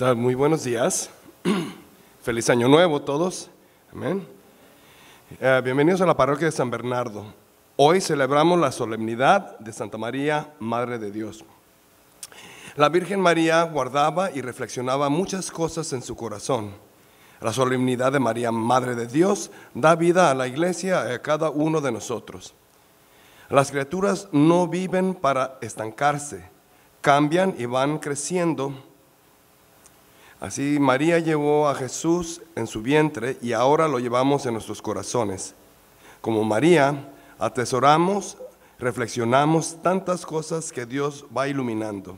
Muy buenos días. Feliz año nuevo todos. Amén. Eh, bienvenidos a la parroquia de San Bernardo. Hoy celebramos la solemnidad de Santa María, Madre de Dios. La Virgen María guardaba y reflexionaba muchas cosas en su corazón. La solemnidad de María, Madre de Dios, da vida a la iglesia y a cada uno de nosotros. Las criaturas no viven para estancarse, cambian y van creciendo. Así María llevó a Jesús en su vientre y ahora lo llevamos en nuestros corazones. Como María, atesoramos, reflexionamos tantas cosas que Dios va iluminando.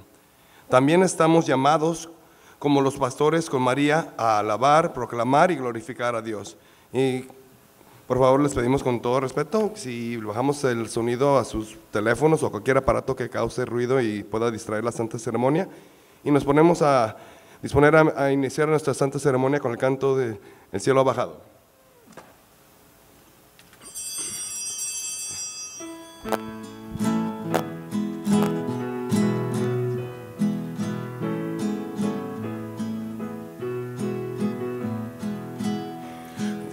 También estamos llamados, como los pastores con María, a alabar, proclamar y glorificar a Dios. Y por favor les pedimos con todo respeto, si bajamos el sonido a sus teléfonos o cualquier aparato que cause ruido y pueda distraer la santa ceremonia, y nos ponemos a disponer a, iniciar nuestra santa ceremonia con el canto de El cielo ha bajado.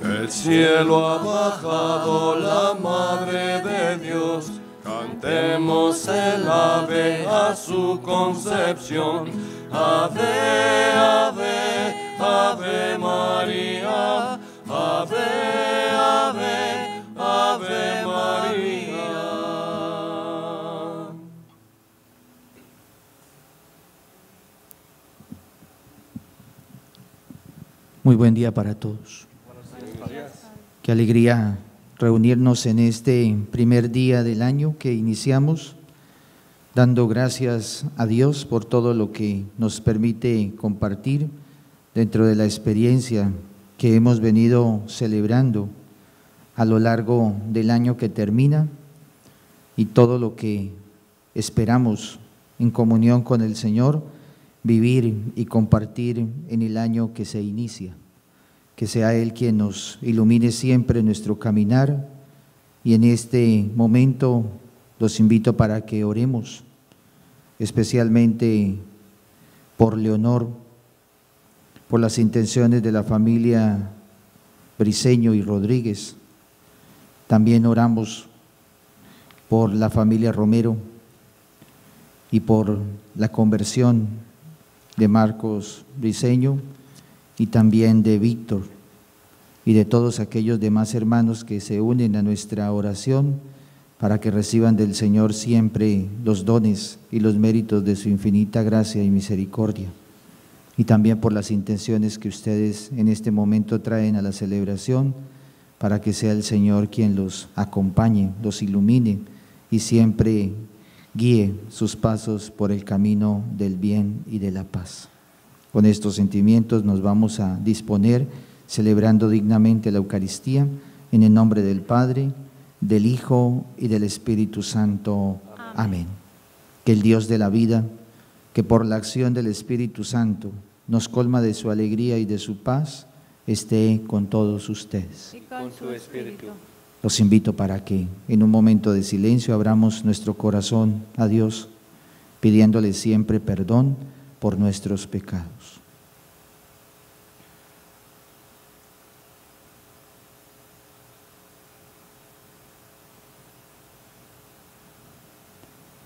Del cielo ha bajado la Madre de Dios, cantemos el ave a su concepción. Ave, ave, ave María, ave, ave, ave María. Muy buen día para todos. Qué alegría reunirnos en este primer día del año que iniciamos, dando gracias a Dios por todo lo que nos permite compartir dentro de la experiencia que hemos venido celebrando a lo largo del año que termina y todo lo que esperamos en comunión con el Señor vivir y compartir en el año que se inicia. Que sea Él quien nos ilumine siempre nuestro caminar y en este momento los invito para que oremos, especialmente por Leonor, por las intenciones de la familia Briseño y Rodríguez. También oramos por la familia Romero y por la conversión de Marcos Briseño y también de Víctor y de todos aquellos demás hermanos que se unen a nuestra oración para que reciban del Señor siempre los dones y los méritos de su infinita gracia y misericordia. Y también por las intenciones que ustedes en este momento traen a la celebración, para que sea el Señor quien los acompañe, los ilumine y siempre guíe sus pasos por el camino del bien y de la paz. Con estos sentimientos nos vamos a disponer celebrando dignamente la Eucaristía en el nombre del Padre, del Hijo y del Espíritu Santo. Amén. Que el Dios de la vida, que por la acción del Espíritu Santo nos colma de su alegría y de su paz, esté con todos ustedes. y con su espíritu. Los invito para que en un momento de silencio abramos nuestro corazón a Dios, pidiéndole siempre perdón por nuestros pecados.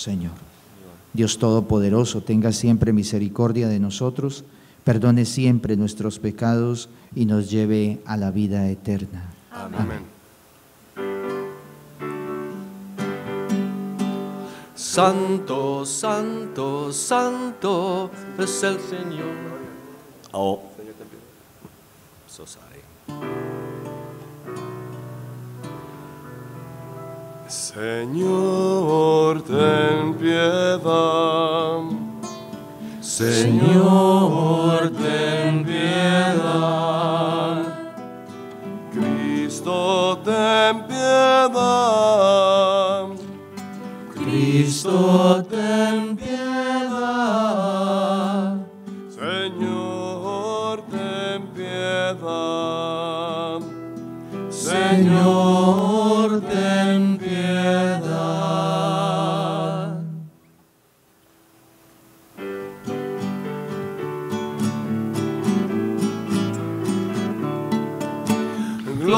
Señor. Dios Todopoderoso, tenga siempre misericordia de nosotros, perdone siempre nuestros pecados y nos lleve a la vida eterna. Amén. Santo, santo, santo es el Señor. Oh. So Señor, ten piedad. Señor, ten piedad. Cristo, ten piedad. Cristo, ten piedad. Señor, ten piedad. Señor,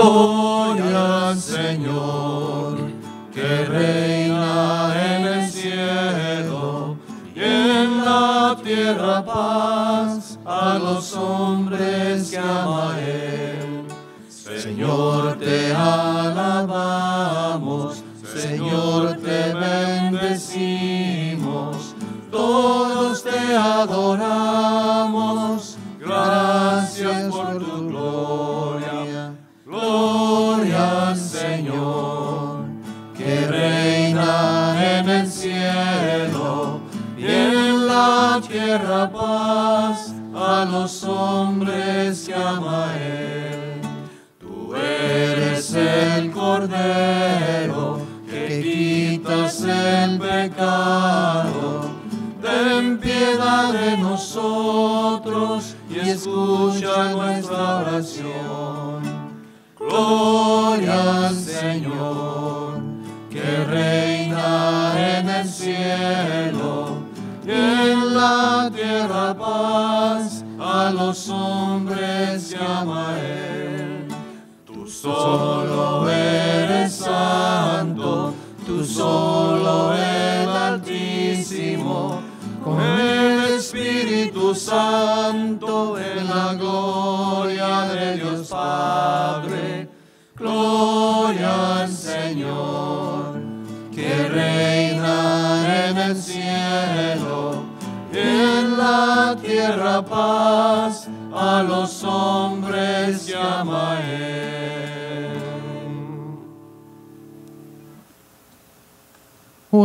Gloria Señor, que reina en el cielo y en la tierra paz a los hombres que ama a Él. Señor, te alabamos, Señor, te bendecimos, todos te adoramos, la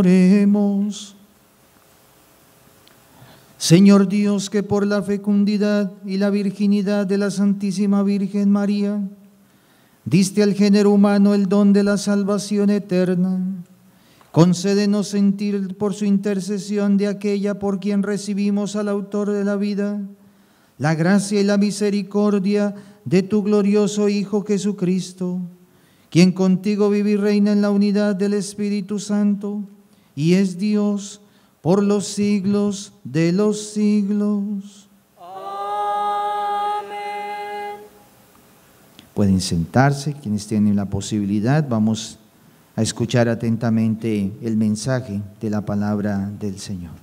Oremos. Señor Dios, que por la fecundidad y la virginidad de la Santísima Virgen María, diste al género humano el don de la salvación eterna. Concédenos sentir por su intercesión de aquella por quien recibimos al autor de la vida, la gracia y la misericordia de tu glorioso Hijo Jesucristo, quien contigo vive y reina en la unidad del Espíritu Santo y es Dios por los siglos de los siglos. Pueden sentarse quienes tienen la posibilidad. Vamos a escuchar atentamente el mensaje de la palabra del Señor.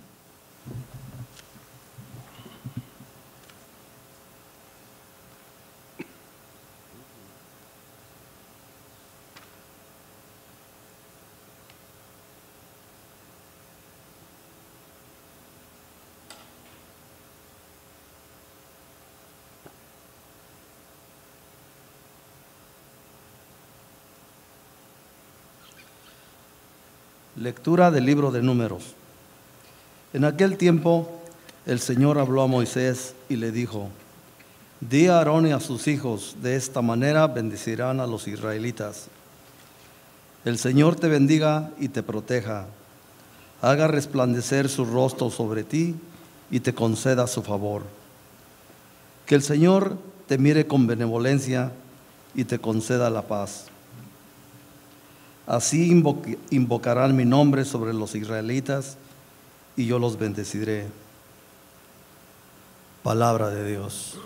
Lectura del libro de números. En aquel tiempo el Señor habló a Moisés y le dijo, Di a Aarón y a sus hijos, de esta manera bendecirán a los israelitas. El Señor te bendiga y te proteja, haga resplandecer su rostro sobre ti y te conceda su favor. Que el Señor te mire con benevolencia y te conceda la paz. Así invo- invocarán mi nombre sobre los israelitas y yo los bendeciré. Palabra de Dios.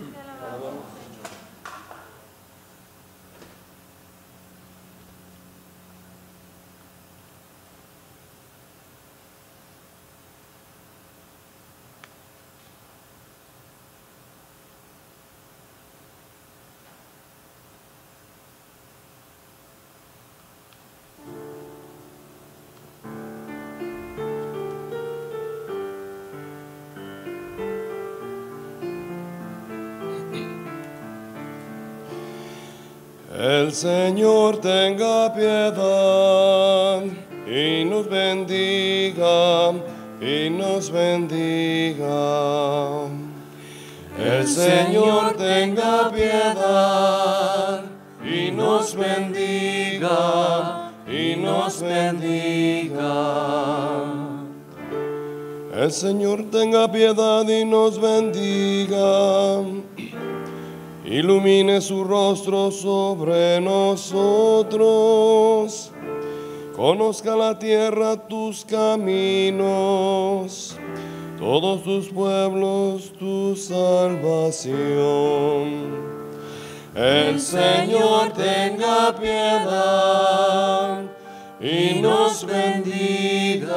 Señor tenga piedad y nos bendiga y nos bendiga. El Señor tenga piedad y nos bendiga, y nos bendiga. El Señor tenga piedad y nos bendiga. Ilumine su rostro sobre nosotros. Conozca la tierra tus caminos, todos tus pueblos tu salvación. El Señor tenga piedad y nos bendiga,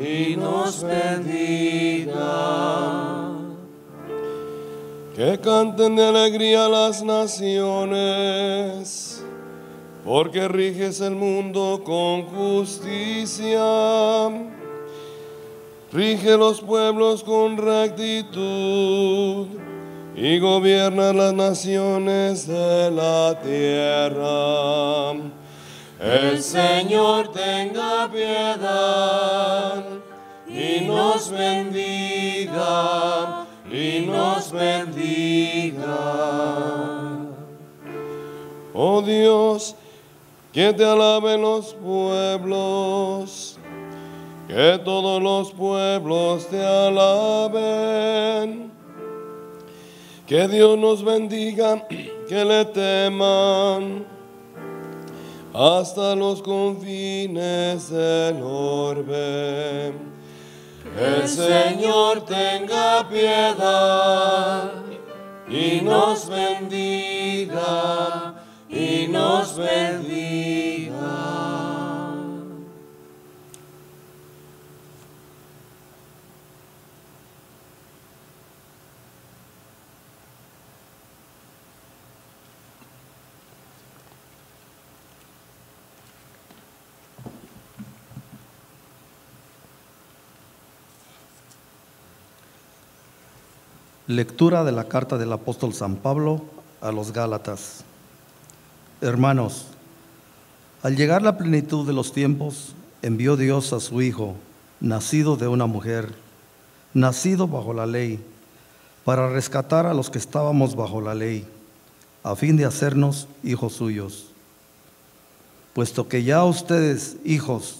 y nos bendiga. Que canten de alegría las naciones, porque riges el mundo con justicia. Rige los pueblos con rectitud y gobierna las naciones de la tierra. El Señor tenga piedad y nos bendiga, y nos bendiga. Oh Dios, que te alaben los pueblos, que todos los pueblos te alaben. Que Dios nos bendiga, que le teman hasta los confines del orbe. El Señor tenga piedad y nos bendiga, y nos bendiga. Lectura de la carta del apóstol San Pablo a los Gálatas. Hermanos, al llegar la plenitud de los tiempos, envió Dios a su Hijo, nacido de una mujer, nacido bajo la ley, para rescatar a los que estábamos bajo la ley, a fin de hacernos hijos suyos. Puesto que ya ustedes, hijos,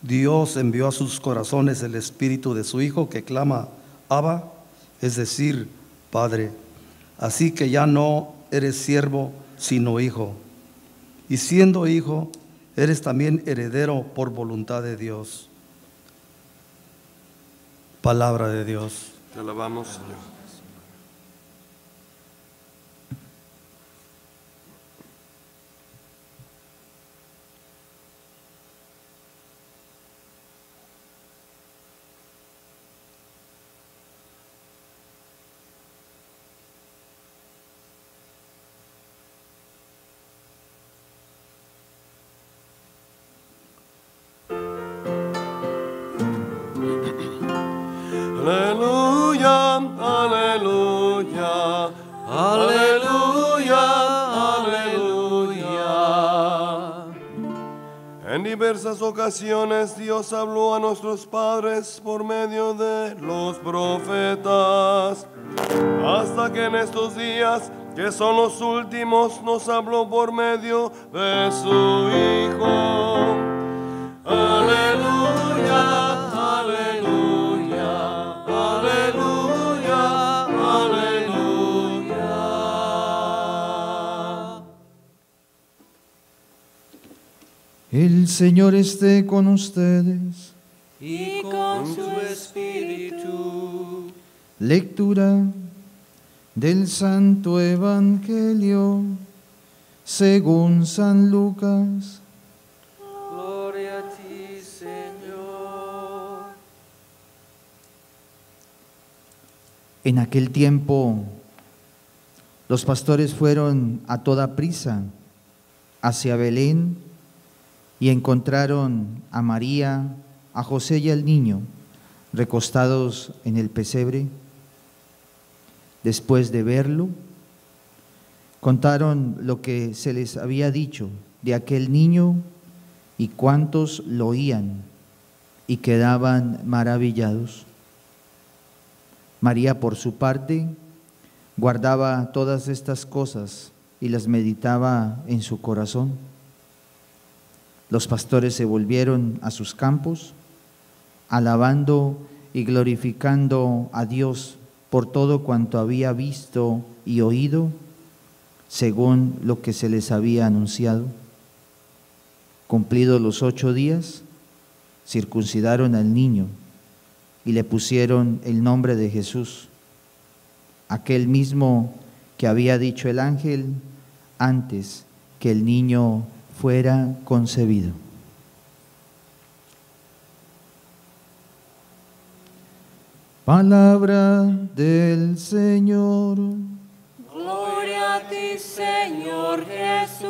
Dios envió a sus corazones el espíritu de su Hijo que clama, Abba, es decir, Padre. Así que ya no eres siervo, sino hijo. Y siendo hijo, eres también heredero por voluntad de Dios. Palabra de Dios. Te alabamos, Señor. Ocasiones Dios habló a nuestros padres por medio de los profetas, hasta que en estos días, que son los últimos, nos habló por medio de su Hijo. Aleluya, El Señor esté con ustedes. y con su espíritu. Lectura del Santo Evangelio según San Lucas. Gloria a ti, Señor. En aquel tiempo los pastores fueron a toda prisa hacia Belén y encontraron a María, a José y al niño recostados en el pesebre. Después de verlo, contaron lo que se les había dicho de aquel niño y cuántos lo oían. y quedaban maravillados. María, por su parte, guardaba todas estas cosas y las meditaba en su corazón. Los pastores se volvieron a sus campos, alabando y glorificando a Dios por todo cuanto había visto y oído, según lo que se les había anunciado. Cumplidos los ocho días, circuncidaron al niño y le pusieron el nombre de Jesús, aquel mismo que había dicho el ángel antes que el niño fuera concebido. Palabra del Señor. Gloria a ti, Señor Jesús.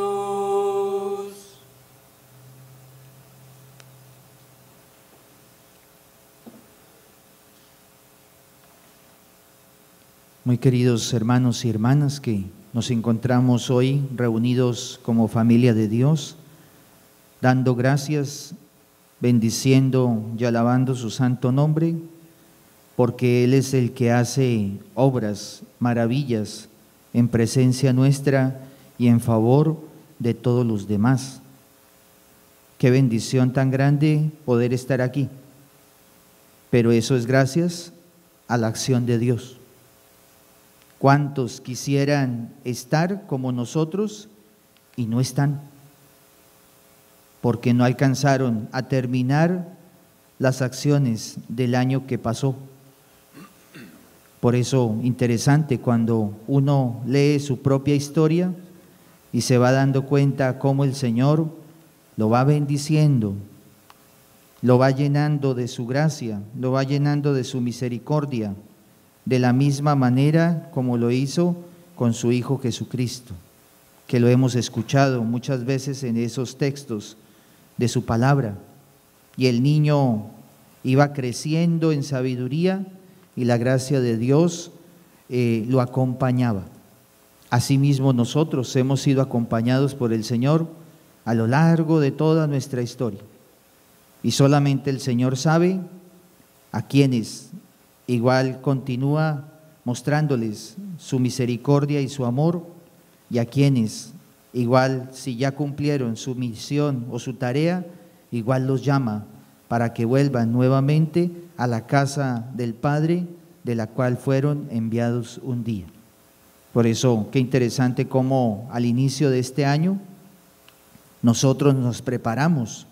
Muy queridos hermanos y hermanas que nos encontramos hoy reunidos como familia de Dios, dando gracias, bendiciendo y alabando su santo nombre, porque Él es el que hace obras, maravillas en presencia nuestra y en favor de todos los demás. Qué bendición tan grande poder estar aquí. Pero eso es gracias a la acción de Dios. ¿Cuántos quisieran estar como nosotros y no están? Porque no alcanzaron a terminar las acciones del año que pasó. Por eso, interesante cuando uno lee su propia historia y se va dando cuenta cómo el Señor lo va bendiciendo, lo va llenando de su gracia, lo va llenando de su misericordia, de la misma manera como lo hizo con su Hijo Jesucristo, que lo hemos escuchado muchas veces en esos textos de su palabra. Y el niño iba creciendo en sabiduría y la gracia de Dios eh, lo acompañaba. Asimismo nosotros hemos sido acompañados por el Señor a lo largo de toda nuestra historia. Y solamente el Señor sabe a quienes igual continúa mostrándoles su misericordia y su amor y a quienes igual si ya cumplieron su misión o su tarea, igual los llama para que vuelvan nuevamente a la casa del Padre de la cual fueron enviados un día. Por eso, qué interesante cómo al inicio de este año nosotros nos preparamos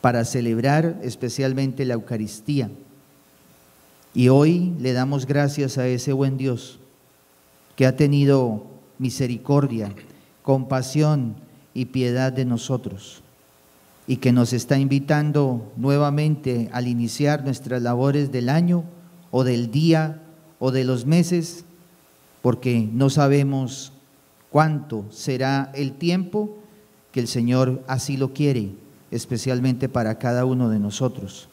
para celebrar especialmente la Eucaristía. Y hoy le damos gracias a ese buen Dios que ha tenido misericordia, compasión y piedad de nosotros y que nos está invitando nuevamente al iniciar nuestras labores del año o del día o de los meses, porque no sabemos cuánto será el tiempo que el Señor así lo quiere, especialmente para cada uno de nosotros.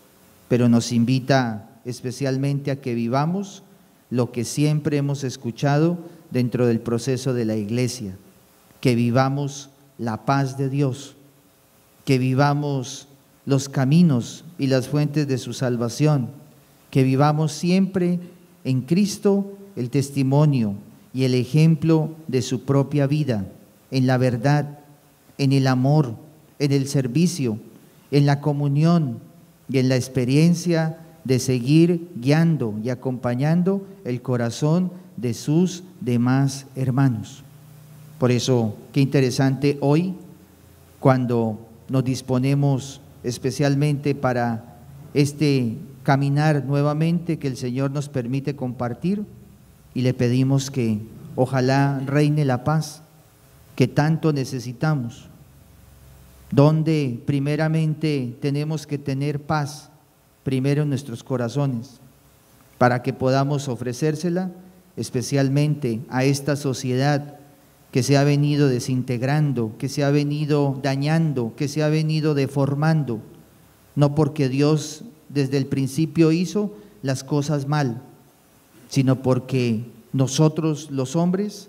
Pero nos invita especialmente a que vivamos lo que siempre hemos escuchado dentro del proceso de la iglesia, que vivamos la paz de Dios, que vivamos los caminos y las fuentes de su salvación, que vivamos siempre en Cristo el testimonio y el ejemplo de su propia vida, en la verdad, en el amor, en el servicio, en la comunión y en la experiencia de seguir guiando y acompañando el corazón de sus demás hermanos. Por eso, qué interesante hoy, cuando nos disponemos especialmente para este caminar nuevamente que el Señor nos permite compartir y le pedimos que ojalá reine la paz que tanto necesitamos, donde primeramente tenemos que tener paz primero en nuestros corazones, para que podamos ofrecérsela especialmente a esta sociedad que se ha venido desintegrando, que se ha venido dañando, que se ha venido deformando, no porque Dios desde el principio hizo las cosas mal, sino porque nosotros los hombres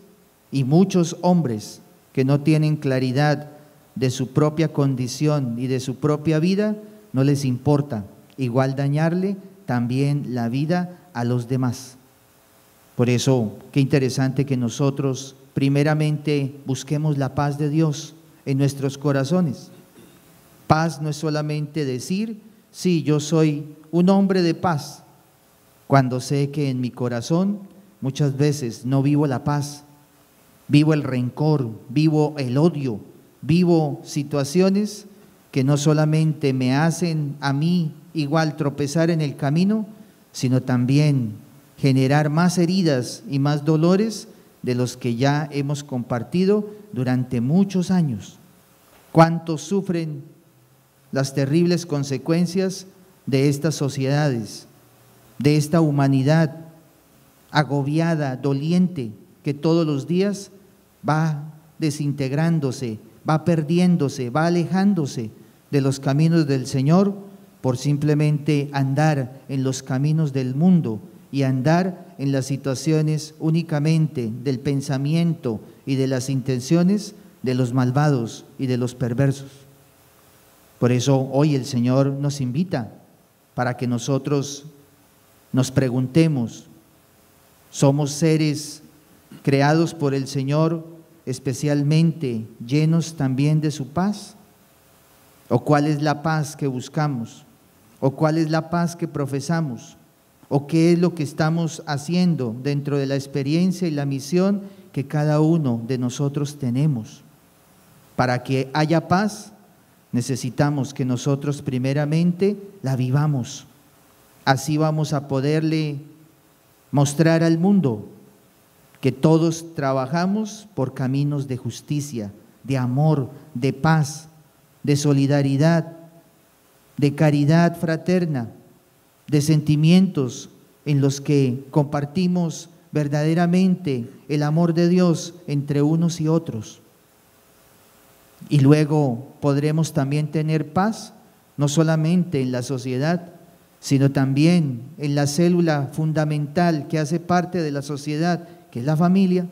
y muchos hombres que no tienen claridad de su propia condición y de su propia vida, no les importa igual dañarle también la vida a los demás. Por eso, qué interesante que nosotros primeramente busquemos la paz de Dios en nuestros corazones. Paz no es solamente decir, sí, yo soy un hombre de paz, cuando sé que en mi corazón muchas veces no vivo la paz, vivo el rencor, vivo el odio, vivo situaciones que no solamente me hacen a mí igual tropezar en el camino, sino también generar más heridas y más dolores de los que ya hemos compartido durante muchos años. ¿Cuántos sufren las terribles consecuencias de estas sociedades, de esta humanidad agobiada, doliente, que todos los días va desintegrándose, va perdiéndose, va alejándose de los caminos del Señor por simplemente andar en los caminos del mundo y andar en las situaciones únicamente del pensamiento y de las intenciones de los malvados y de los perversos. Por eso hoy el Señor nos invita para que nosotros nos preguntemos, ¿somos seres creados por el Señor especialmente llenos también de su paz? ¿O cuál es la paz que buscamos? ¿O cuál es la paz que profesamos? ¿O qué es lo que estamos haciendo dentro de la experiencia y la misión que cada uno de nosotros tenemos? Para que haya paz, necesitamos que nosotros primeramente la vivamos. Así vamos a poderle mostrar al mundo que todos trabajamos por caminos de justicia, de amor, de paz, de solidaridad, de caridad fraterna, de sentimientos en los que compartimos verdaderamente el amor de Dios entre unos y otros. Y luego podremos también tener paz, no solamente en la sociedad, sino también en la célula fundamental que hace parte de la sociedad, que es la familia.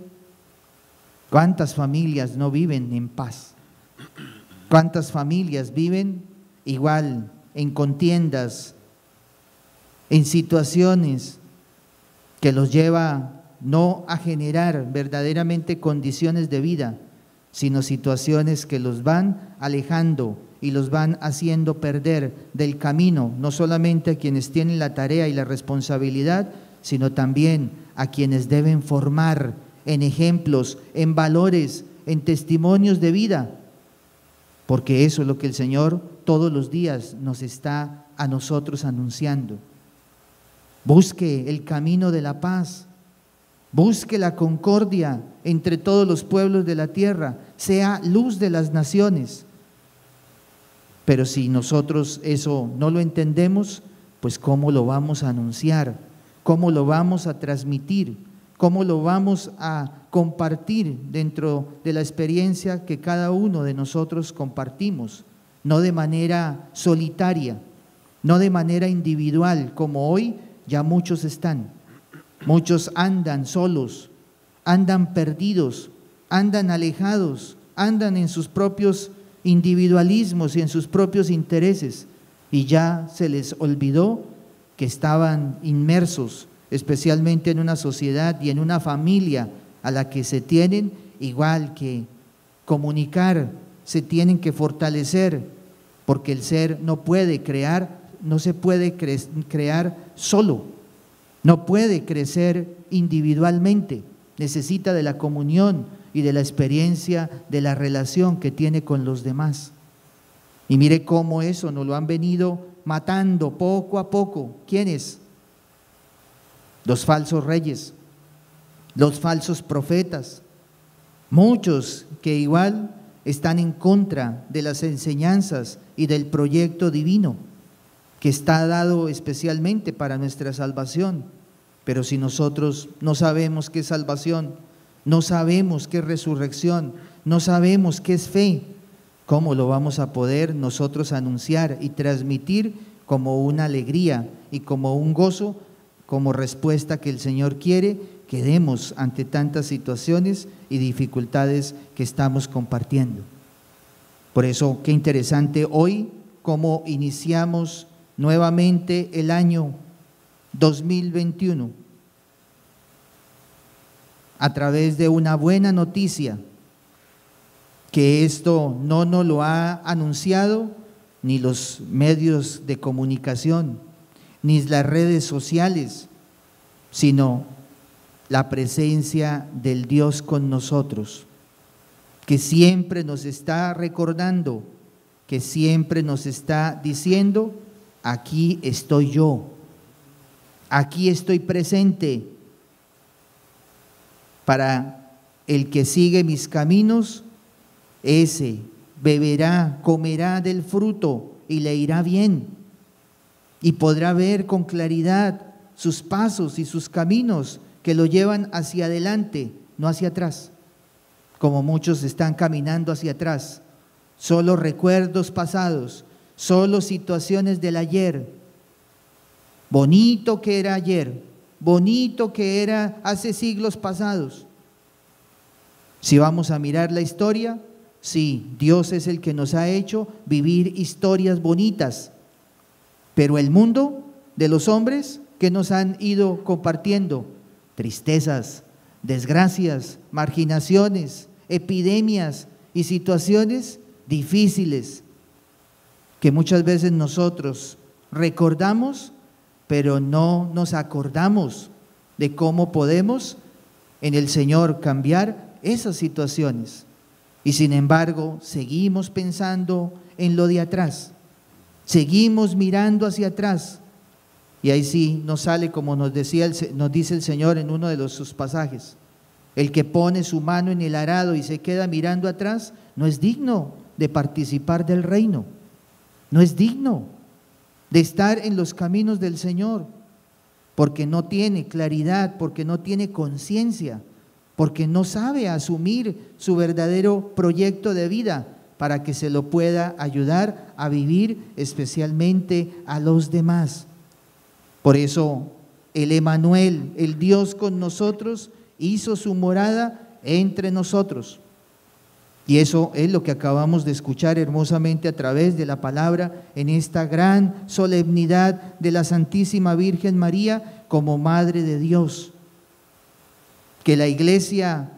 ¿Cuántas familias no viven en paz? ¿Cuántas familias viven igual en contiendas, en situaciones que los lleva no a generar verdaderamente condiciones de vida, sino situaciones que los van alejando y los van haciendo perder del camino, no solamente a quienes tienen la tarea y la responsabilidad, sino también a quienes deben formar en ejemplos, en valores, en testimonios de vida, porque eso es lo que el Señor todos los días nos está a nosotros anunciando. Busque el camino de la paz, busque la concordia entre todos los pueblos de la tierra, sea luz de las naciones. Pero si nosotros eso no lo entendemos, pues ¿cómo lo vamos a anunciar? ¿Cómo lo vamos a transmitir? ¿Cómo lo vamos a compartir dentro de la experiencia que cada uno de nosotros compartimos? No de manera solitaria, no de manera individual, como hoy ya muchos están. Muchos andan solos, andan perdidos, andan alejados, andan en sus propios individualismos y en sus propios intereses y ya se les olvidó que estaban inmersos especialmente en una sociedad y en una familia a la que se tienen igual que comunicar, se tienen que fortalecer, porque el ser no puede crear, no se puede crear solo, no puede crecer individualmente, necesita de la comunión, y de la experiencia de la relación que tiene con los demás. Y mire cómo eso nos lo han venido matando poco a poco. ¿Quiénes? Los falsos reyes, los falsos profetas, muchos que igual están en contra de las enseñanzas y del proyecto divino que está dado especialmente para nuestra salvación. Pero si nosotros no sabemos qué es salvación, no sabemos qué es resurrección, no sabemos qué es fe. ¿Cómo lo vamos a poder nosotros anunciar y transmitir como una alegría y como un gozo, como respuesta que el Señor quiere que demos ante tantas situaciones y dificultades que estamos compartiendo? Por eso, qué interesante hoy cómo iniciamos nuevamente el año 2021 a través de una buena noticia, que esto no nos lo ha anunciado ni los medios de comunicación, ni las redes sociales, sino la presencia del Dios con nosotros, que siempre nos está recordando, que siempre nos está diciendo, aquí estoy yo, aquí estoy presente para el que sigue mis caminos, ese beberá, comerá del fruto y le irá bien. Y podrá ver con claridad sus pasos y sus caminos que lo llevan hacia adelante, no hacia atrás, como muchos están caminando hacia atrás. Solo recuerdos pasados, solo situaciones del ayer. Bonito que era ayer, bonito que era hace siglos pasados. Si vamos a mirar la historia, sí, Dios es el que nos ha hecho vivir historias bonitas, pero el mundo de los hombres que nos han ido compartiendo, tristezas, desgracias, marginaciones, epidemias y situaciones difíciles que muchas veces nosotros recordamos pero no nos acordamos de cómo podemos en el Señor cambiar esas situaciones. Y sin embargo, seguimos pensando en lo de atrás, seguimos mirando hacia atrás. Y ahí sí nos sale como nos, decía nos dice el Señor en uno de los, sus pasajes. El que pone su mano en el arado y se queda mirando atrás no es digno de participar del reino. No es digno de estar en los caminos del Señor, porque no tiene claridad, porque no tiene conciencia, porque no sabe asumir su verdadero proyecto de vida para que se lo pueda ayudar a vivir especialmente a los demás. Por eso el Emanuel, el Dios con nosotros, hizo su morada entre nosotros. Y eso es lo que acabamos de escuchar hermosamente a través de la palabra en esta gran solemnidad de la Santísima Virgen María como Madre de Dios. Que la iglesia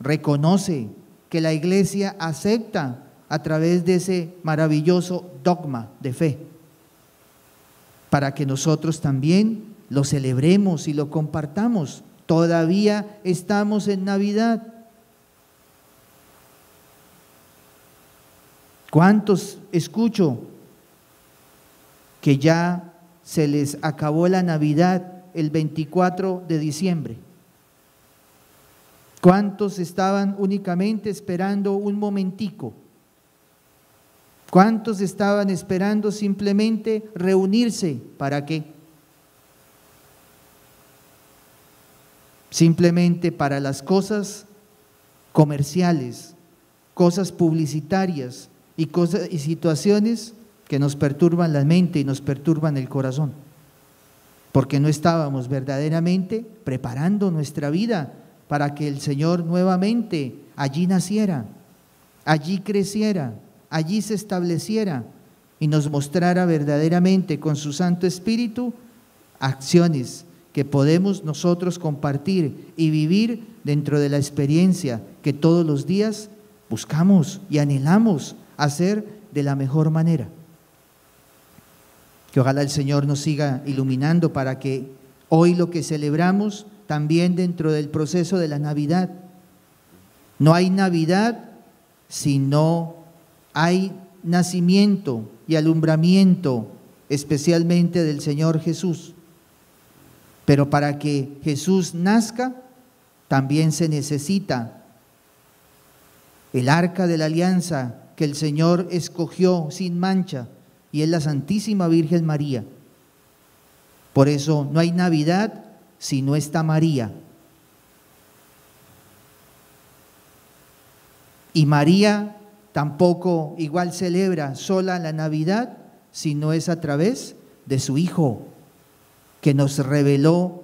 reconoce, que la iglesia acepta a través de ese maravilloso dogma de fe, para que nosotros también lo celebremos y lo compartamos. Todavía estamos en Navidad ¿Cuántos escucho que ya se les acabó la Navidad el 24 de diciembre? ¿Cuántos estaban únicamente esperando un momentico? ¿Cuántos estaban esperando simplemente reunirse? ¿Para qué? Simplemente para las cosas comerciales, cosas publicitarias, y, cosas, y situaciones que nos perturban la mente y nos perturban el corazón, porque no estábamos verdaderamente preparando nuestra vida para que el Señor nuevamente allí naciera, allí creciera, allí se estableciera y nos mostrara verdaderamente con su Santo Espíritu acciones que podemos nosotros compartir y vivir dentro de la experiencia que todos los días buscamos y anhelamos hacer de la mejor manera. Que ojalá el Señor nos siga iluminando para que hoy lo que celebramos también dentro del proceso de la Navidad. No hay Navidad si no hay nacimiento y alumbramiento especialmente del Señor Jesús. Pero para que Jesús nazca, también se necesita el arca de la alianza que el Señor escogió sin mancha y es la Santísima Virgen María. Por eso no hay Navidad si no está María. Y María tampoco igual celebra sola la Navidad si no es a través de su Hijo, que nos reveló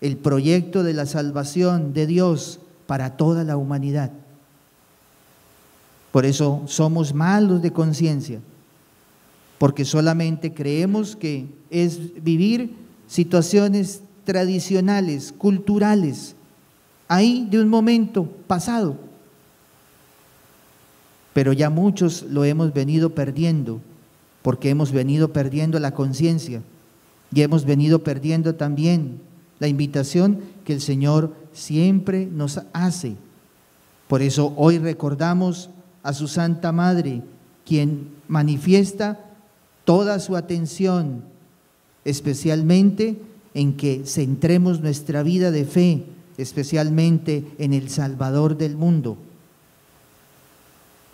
el proyecto de la salvación de Dios para toda la humanidad. Por eso somos malos de conciencia, porque solamente creemos que es vivir situaciones tradicionales, culturales, ahí de un momento pasado. Pero ya muchos lo hemos venido perdiendo, porque hemos venido perdiendo la conciencia y hemos venido perdiendo también la invitación que el Señor siempre nos hace. Por eso hoy recordamos a su Santa Madre, quien manifiesta toda su atención, especialmente en que centremos nuestra vida de fe, especialmente en el Salvador del mundo.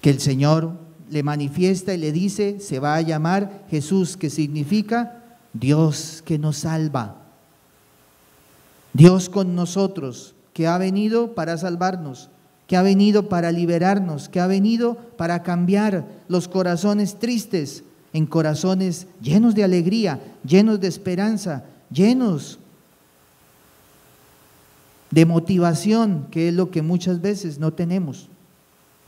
Que el Señor le manifiesta y le dice, se va a llamar Jesús, que significa Dios que nos salva. Dios con nosotros, que ha venido para salvarnos, que ha venido para liberarnos, que ha venido para cambiar los corazones tristes en corazones llenos de alegría, llenos de esperanza, llenos de motivación, que es lo que muchas veces no tenemos,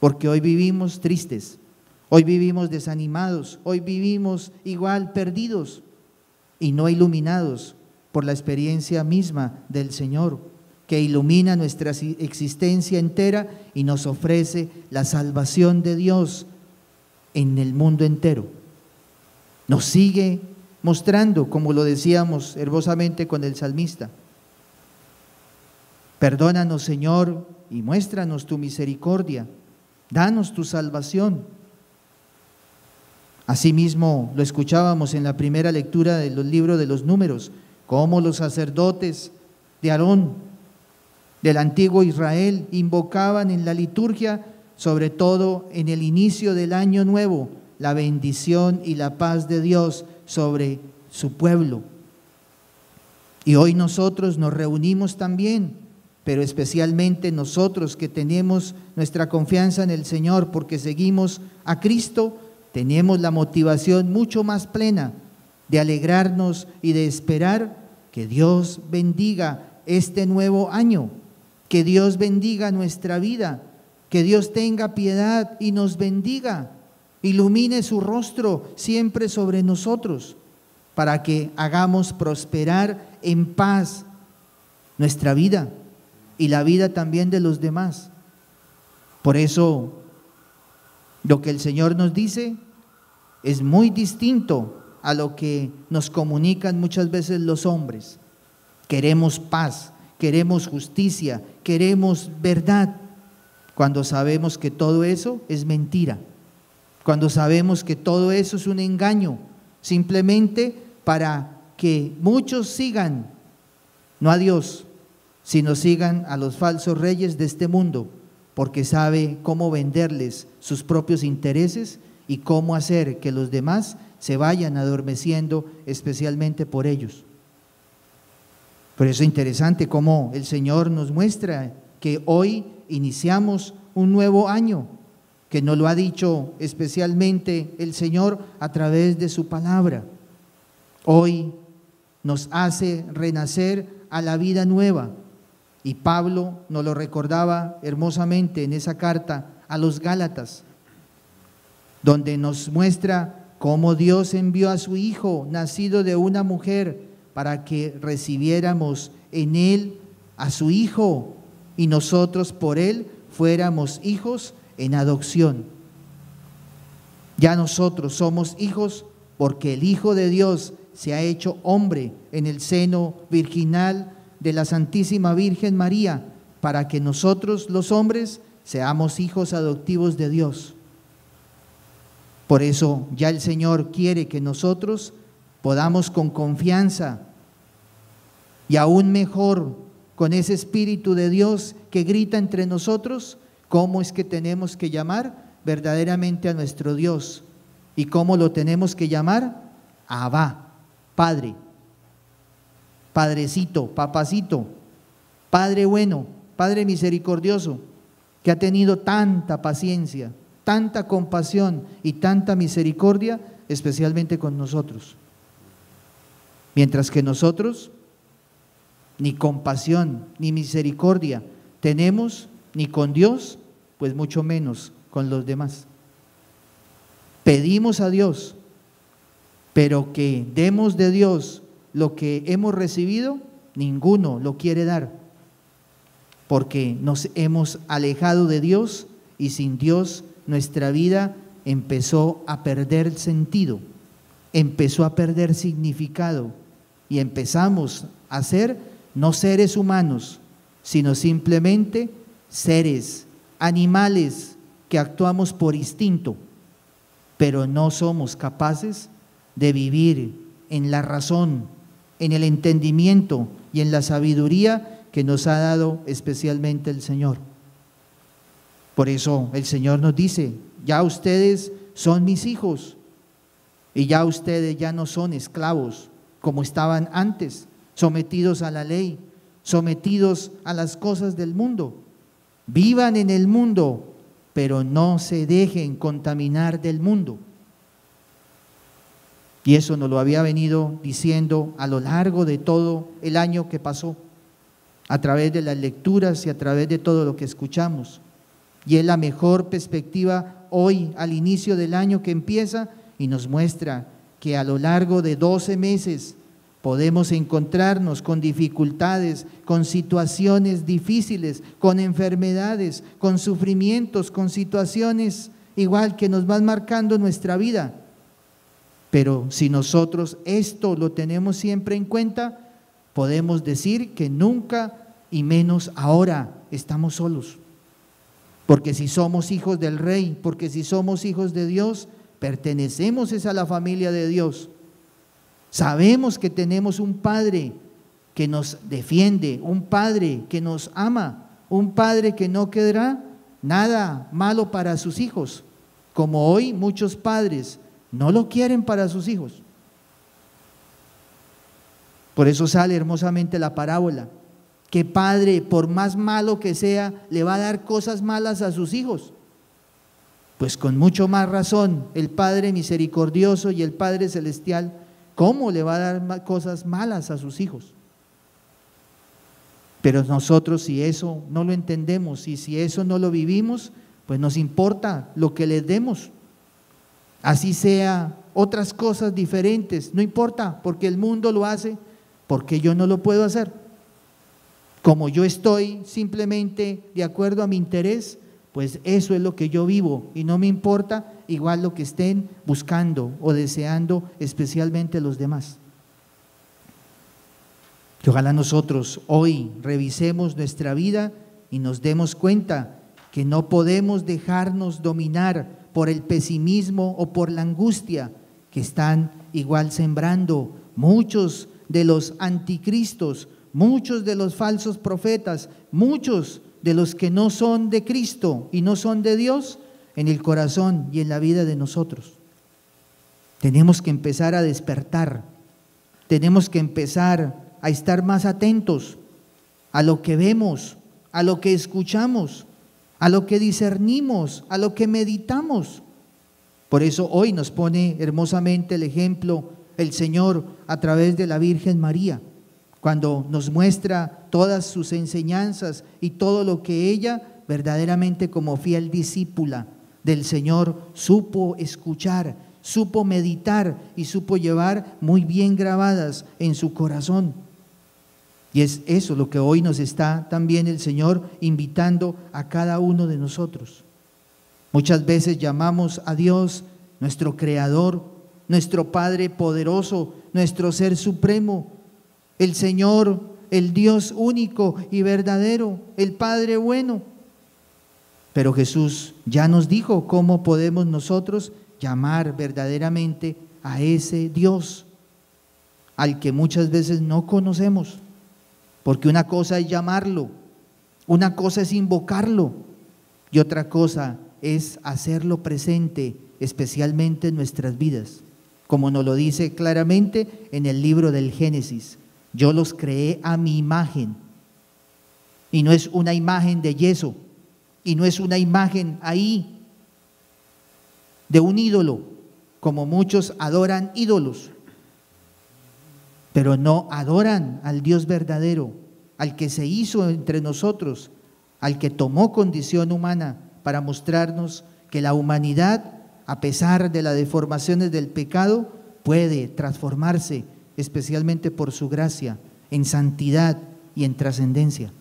porque hoy vivimos tristes, hoy vivimos desanimados, hoy vivimos igual perdidos y no iluminados por la experiencia misma del Señor, que ilumina nuestra existencia entera y nos ofrece la salvación de Dios en el mundo entero. Nos sigue mostrando, como lo decíamos hermosamente con el salmista. Perdónanos, Señor, y muéstranos tu misericordia. Danos tu salvación. Asimismo, lo escuchábamos en la primera lectura del libro de los números, como los sacerdotes de Aarón, del antiguo Israel, invocaban en la liturgia, sobre todo en el inicio del año nuevo, la bendición y la paz de Dios sobre su pueblo. Y hoy nosotros nos reunimos también, pero especialmente nosotros que tenemos nuestra confianza en el Señor porque seguimos a Cristo, tenemos la motivación mucho más plena de alegrarnos y de esperar que Dios bendiga este nuevo año, que Dios bendiga nuestra vida, que Dios tenga piedad y nos bendiga ilumine su rostro siempre sobre nosotros, para que hagamos prosperar en paz nuestra vida y la vida también de los demás. Por eso, lo que el Señor nos dice es muy distinto a lo que nos comunican muchas veces los hombres. Queremos paz, queremos justicia, queremos verdad, cuando sabemos que todo eso es mentira cuando sabemos que todo eso es un engaño, simplemente para que muchos sigan, no a Dios, sino sigan a los falsos reyes de este mundo, porque sabe cómo venderles sus propios intereses y cómo hacer que los demás se vayan adormeciendo, especialmente por ellos. Por eso es interesante cómo el Señor nos muestra que hoy iniciamos un nuevo año, que nos lo ha dicho especialmente el Señor a través de su palabra. Hoy nos hace renacer a la vida nueva. Y Pablo nos lo recordaba hermosamente en esa carta a los Gálatas, donde nos muestra cómo Dios envió a su Hijo, nacido de una mujer, para que recibiéramos en Él a su Hijo y nosotros por Él fuéramos hijos en adopción. Ya nosotros somos hijos porque el Hijo de Dios se ha hecho hombre en el seno virginal de la Santísima Virgen María, para que nosotros los hombres seamos hijos adoptivos de Dios. Por eso ya el Señor quiere que nosotros podamos con confianza y aún mejor con ese Espíritu de Dios que grita entre nosotros, ¿Cómo es que tenemos que llamar verdaderamente a nuestro Dios? ¿Y cómo lo tenemos que llamar? Abba, Padre, Padrecito, Papacito, Padre bueno, Padre misericordioso, que ha tenido tanta paciencia, tanta compasión y tanta misericordia, especialmente con nosotros. Mientras que nosotros ni compasión ni misericordia tenemos ni con Dios pues mucho menos con los demás. Pedimos a Dios Pero que demos de Dios lo que hemos recibido, ninguno lo quiere dar. Porque nos hemos alejado de Dios y sin Dios nuestra vida empezó a perder sentido, empezó a perder significado y empezamos a ser no seres humanos, sino simplemente seres, animales que actuamos por instinto, pero no somos capaces de vivir en la razón, en el entendimiento y en la sabiduría que nos ha dado especialmente el Señor. Por eso el Señor nos dice, ya ustedes son mis hijos y ya ustedes ya no son esclavos como estaban antes, sometidos a la ley, sometidos a las cosas del mundo. Vivan en el mundo, pero no se dejen contaminar del mundo. Y eso nos lo había venido diciendo a lo largo de todo el año que pasó, a través de las lecturas y a través de todo lo que escuchamos. Y es la mejor perspectiva hoy, al inicio del año que empieza, y nos muestra que a lo largo de 12 meses podemos encontrarnos con dificultades, con situaciones difíciles, con enfermedades, con sufrimientos, con situaciones igual que nos van marcando nuestra vida. Pero si nosotros esto lo tenemos siempre en cuenta, podemos decir que nunca y menos ahora estamos solos. Porque si somos hijos del rey, porque si somos hijos de Dios, pertenecemos a la familia de Dios. Sabemos que tenemos un Padre que nos defiende, un Padre que nos ama, un Padre que no quedará nada malo para sus hijos, como hoy muchos padres no lo quieren para sus hijos. Por eso sale hermosamente la parábola, que padre, por más malo que sea, le va a dar cosas malas a sus hijos. Pues con mucho más razón, el Padre misericordioso y el Padre celestial, ¿cómo le va a dar cosas malas a sus hijos? Pero nosotros si eso no lo entendemos y si eso no lo vivimos, pues nos importa lo que les demos así sea otras cosas diferentes, no importa, porque el mundo lo hace, porque yo no lo puedo hacer. Como yo estoy simplemente de acuerdo a mi interés, pues eso es lo que yo vivo y no me importa igual lo que estén buscando o deseando especialmente los demás. Que ojalá nosotros hoy revisemos nuestra vida y nos demos cuenta que no podemos dejarnos dominar por el pesimismo o por la angustia que están igual sembrando muchos de los anticristos, muchos de los falsos profetas, muchos de los que no son de Cristo y no son de Dios en el corazón y en la vida de nosotros. Tenemos que empezar a despertar, tenemos que empezar a estar más atentos a lo que vemos, a lo que escuchamos, a lo que discernimos, a lo que meditamos. Por eso hoy nos pone hermosamente el ejemplo el Señor a través de la Virgen María, cuando nos muestra todas sus enseñanzas y todo lo que ella verdaderamente como fiel discípula del Señor supo escuchar, supo meditar y supo llevar muy bien grabadas en su corazón. Y es eso lo que hoy nos está también el Señor invitando a cada uno de nosotros. Muchas veces llamamos a Dios nuestro Creador, nuestro Padre poderoso, nuestro Ser Supremo, el Señor, el Dios único y verdadero, el Padre bueno. Pero Jesús ya nos dijo cómo podemos nosotros llamar verdaderamente a ese Dios al que muchas veces no conocemos. Porque una cosa es llamarlo, una cosa es invocarlo y otra cosa es hacerlo presente, especialmente en nuestras vidas. Como nos lo dice claramente en el libro del Génesis, yo los creé a mi imagen. Y no es una imagen de yeso, y no es una imagen ahí de un ídolo, como muchos adoran ídolos pero no adoran al Dios verdadero, al que se hizo entre nosotros, al que tomó condición humana para mostrarnos que la humanidad, a pesar de las deformaciones del pecado, puede transformarse, especialmente por su gracia, en santidad y en trascendencia.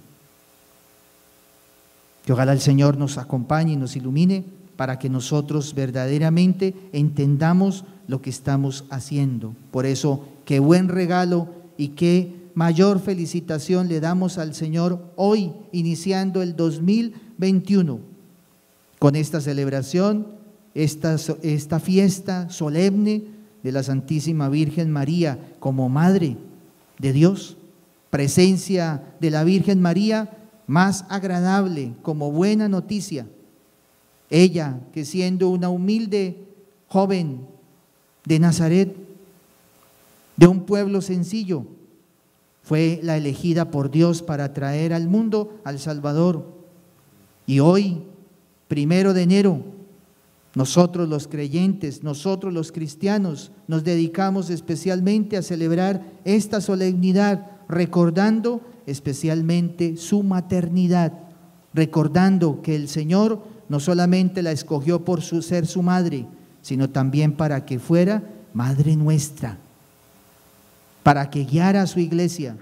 Que ojalá el Señor nos acompañe y nos ilumine para que nosotros verdaderamente entendamos lo que estamos haciendo. Por eso, qué buen regalo y qué mayor felicitación le damos al Señor hoy, iniciando el 2021, con esta celebración, esta, esta fiesta solemne de la Santísima Virgen María como Madre de Dios, presencia de la Virgen María más agradable como buena noticia. Ella, que siendo una humilde joven de Nazaret, de un pueblo sencillo, fue la elegida por Dios para traer al mundo al Salvador. Y hoy, primero de enero, nosotros los creyentes, nosotros los cristianos, nos dedicamos especialmente a celebrar esta solemnidad, recordando especialmente su maternidad, recordando que el Señor no solamente la escogió por su ser su madre, sino también para que fuera madre nuestra, para que guiara a su iglesia,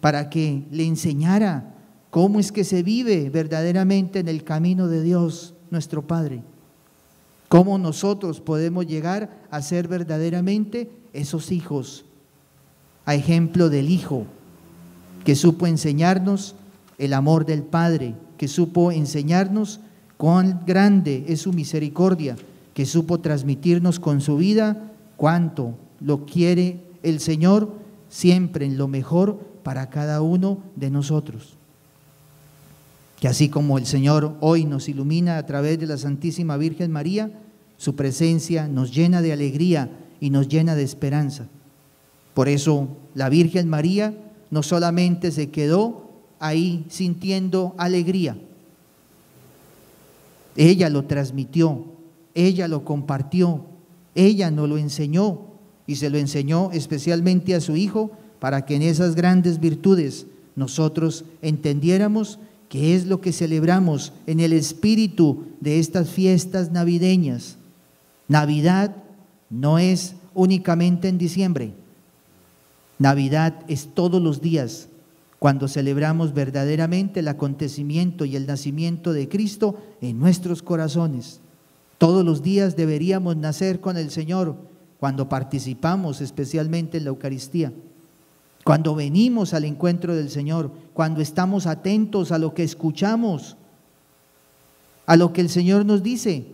para que le enseñara cómo es que se vive verdaderamente en el camino de Dios, nuestro Padre. Cómo nosotros podemos llegar a ser verdaderamente esos hijos, a ejemplo del Hijo, que supo enseñarnos el amor del Padre, que supo enseñarnos cuán grande es su misericordia, que supo transmitirnos con su vida cuánto lo quiere el Señor siempre en lo mejor para cada uno de nosotros. Que así como el Señor hoy nos ilumina a través de la Santísima Virgen María, su presencia nos llena de alegría y nos llena de esperanza. Por eso la Virgen María no solamente se quedó ahí sintiendo alegría, ella lo transmitió, ella lo compartió, ella nos lo enseñó y se lo enseñó especialmente a su hijo para que en esas grandes virtudes nosotros entendiéramos qué es lo que celebramos en el espíritu de estas fiestas navideñas. Navidad no es únicamente en diciembre. Navidad es todos los días cuando celebramos verdaderamente el acontecimiento y el nacimiento de Cristo en nuestros corazones. Todos los días deberíamos nacer con el Señor cuando participamos especialmente en la Eucaristía, cuando venimos al encuentro del Señor, cuando estamos atentos a lo que escuchamos, a lo que el Señor nos dice,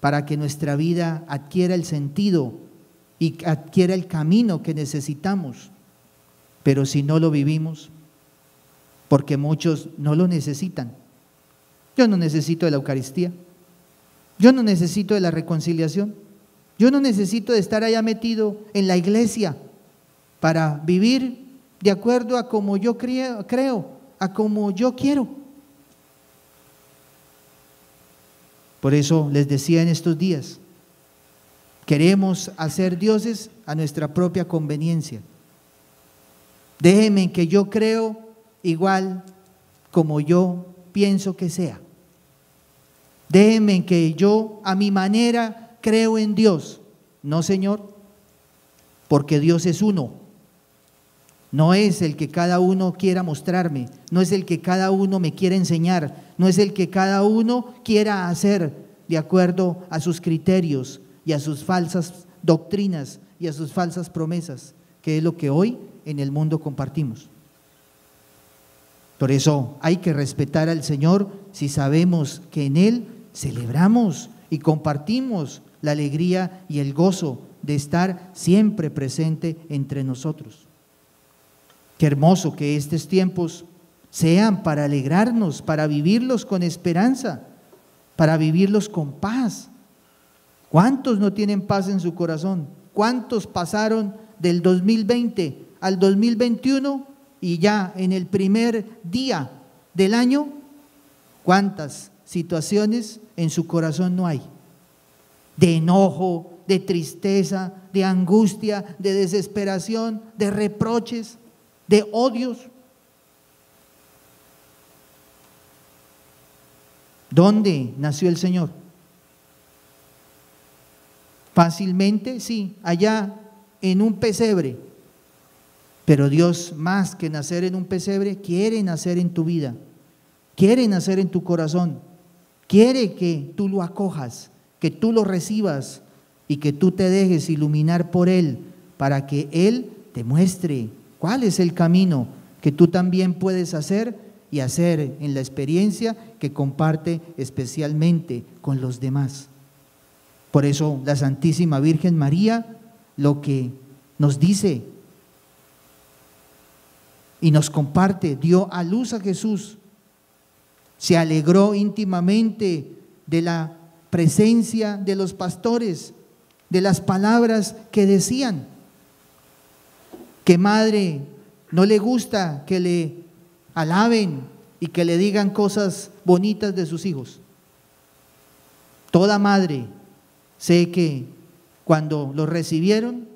para que nuestra vida adquiera el sentido y adquiera el camino que necesitamos. Pero si no lo vivimos, porque muchos no lo necesitan. Yo no necesito de la Eucaristía. Yo no necesito de la reconciliación. Yo no necesito estar allá metido en la iglesia para vivir de acuerdo a como yo creo, creo a como yo quiero. Por eso les decía en estos días, queremos hacer dioses a nuestra propia conveniencia. Déjenme que yo creo igual como yo pienso que sea. Déjenme que yo a mi manera creo en Dios. No, Señor, porque Dios es uno. No es el que cada uno quiera mostrarme, no es el que cada uno me quiera enseñar, no es el que cada uno quiera hacer de acuerdo a sus criterios y a sus falsas doctrinas y a sus falsas promesas, que es lo que hoy en el mundo compartimos. Por eso hay que respetar al Señor si sabemos que en Él celebramos y compartimos la alegría y el gozo de estar siempre presente entre nosotros. Qué hermoso que estos tiempos sean para alegrarnos, para vivirlos con esperanza, para vivirlos con paz. ¿Cuántos no tienen paz en su corazón? ¿Cuántos pasaron del 2020 al 2021 y ya en el primer día del año, ¿cuántas situaciones en su corazón no hay? De enojo, de tristeza, de angustia, de desesperación, de reproches, de odios. ¿Dónde nació el Señor? fácilmente, sí, allá en un pesebre. Pero Dios, más que nacer en un pesebre, quiere nacer en tu vida, quiere nacer en tu corazón, quiere que tú lo acojas, que tú lo recibas y que tú te dejes iluminar por Él para que Él te muestre cuál es el camino que tú también puedes hacer y hacer en la experiencia que comparte especialmente con los demás. Por eso la Santísima Virgen María lo que nos dice y nos comparte, dio a luz a Jesús, se alegró íntimamente de la presencia de los pastores, de las palabras que decían, que madre no le gusta que le alaben y que le digan cosas bonitas de sus hijos. Toda madre sé que cuando los recibieron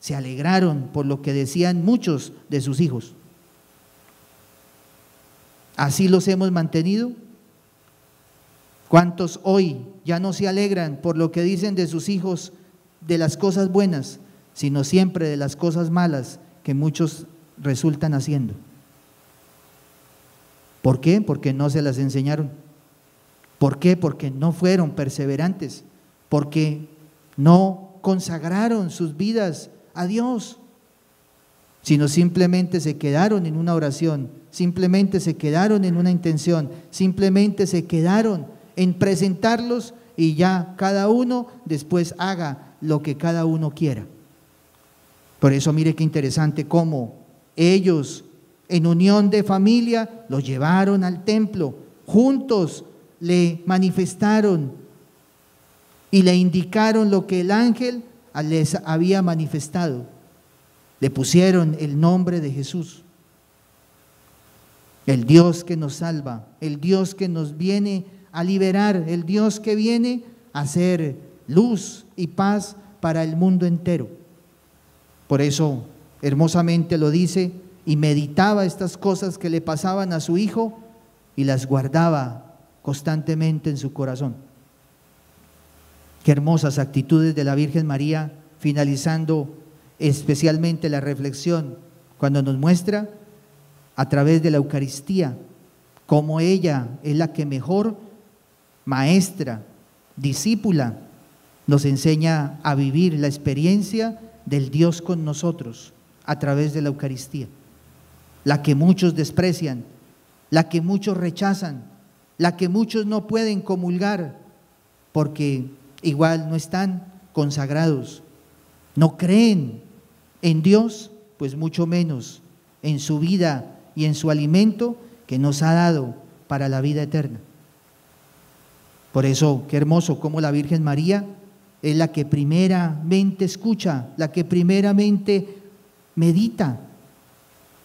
se alegraron por lo que decían muchos de sus hijos. Así los hemos mantenido. ¿Cuántos hoy ya no se alegran por lo que dicen de sus hijos de las cosas buenas, sino siempre de las cosas malas que muchos resultan haciendo? ¿Por qué? Porque no se las enseñaron. ¿Por qué? Porque no fueron perseverantes, porque no consagraron sus vidas a Dios, sino simplemente se quedaron en una oración, simplemente se quedaron en una intención, simplemente se quedaron en presentarlos y ya cada uno después haga lo que cada uno quiera. Por eso mire qué interesante cómo ellos en unión de familia, lo llevaron al templo, juntos le manifestaron y le indicaron lo que el ángel les había manifestado. Le pusieron el nombre de Jesús. El Dios que nos salva, el Dios que nos viene a liberar, el Dios que viene a hacer luz y paz para el mundo entero. Por eso hermosamente lo dice y meditaba estas cosas que le pasaban a su hijo y las guardaba constantemente en su corazón. Qué hermosas actitudes de la Virgen María, finalizando especialmente la reflexión, cuando nos muestra a través de la Eucaristía cómo ella es la que mejor maestra, discípula, nos enseña a vivir la experiencia del Dios con nosotros a través de la Eucaristía la que muchos desprecian, la que muchos rechazan, la que muchos no pueden comulgar, porque igual no están consagrados, no creen en Dios, pues mucho menos en su vida y en su alimento que nos ha dado para la vida eterna. Por eso, qué hermoso como la Virgen María es la que primeramente escucha, la que primeramente medita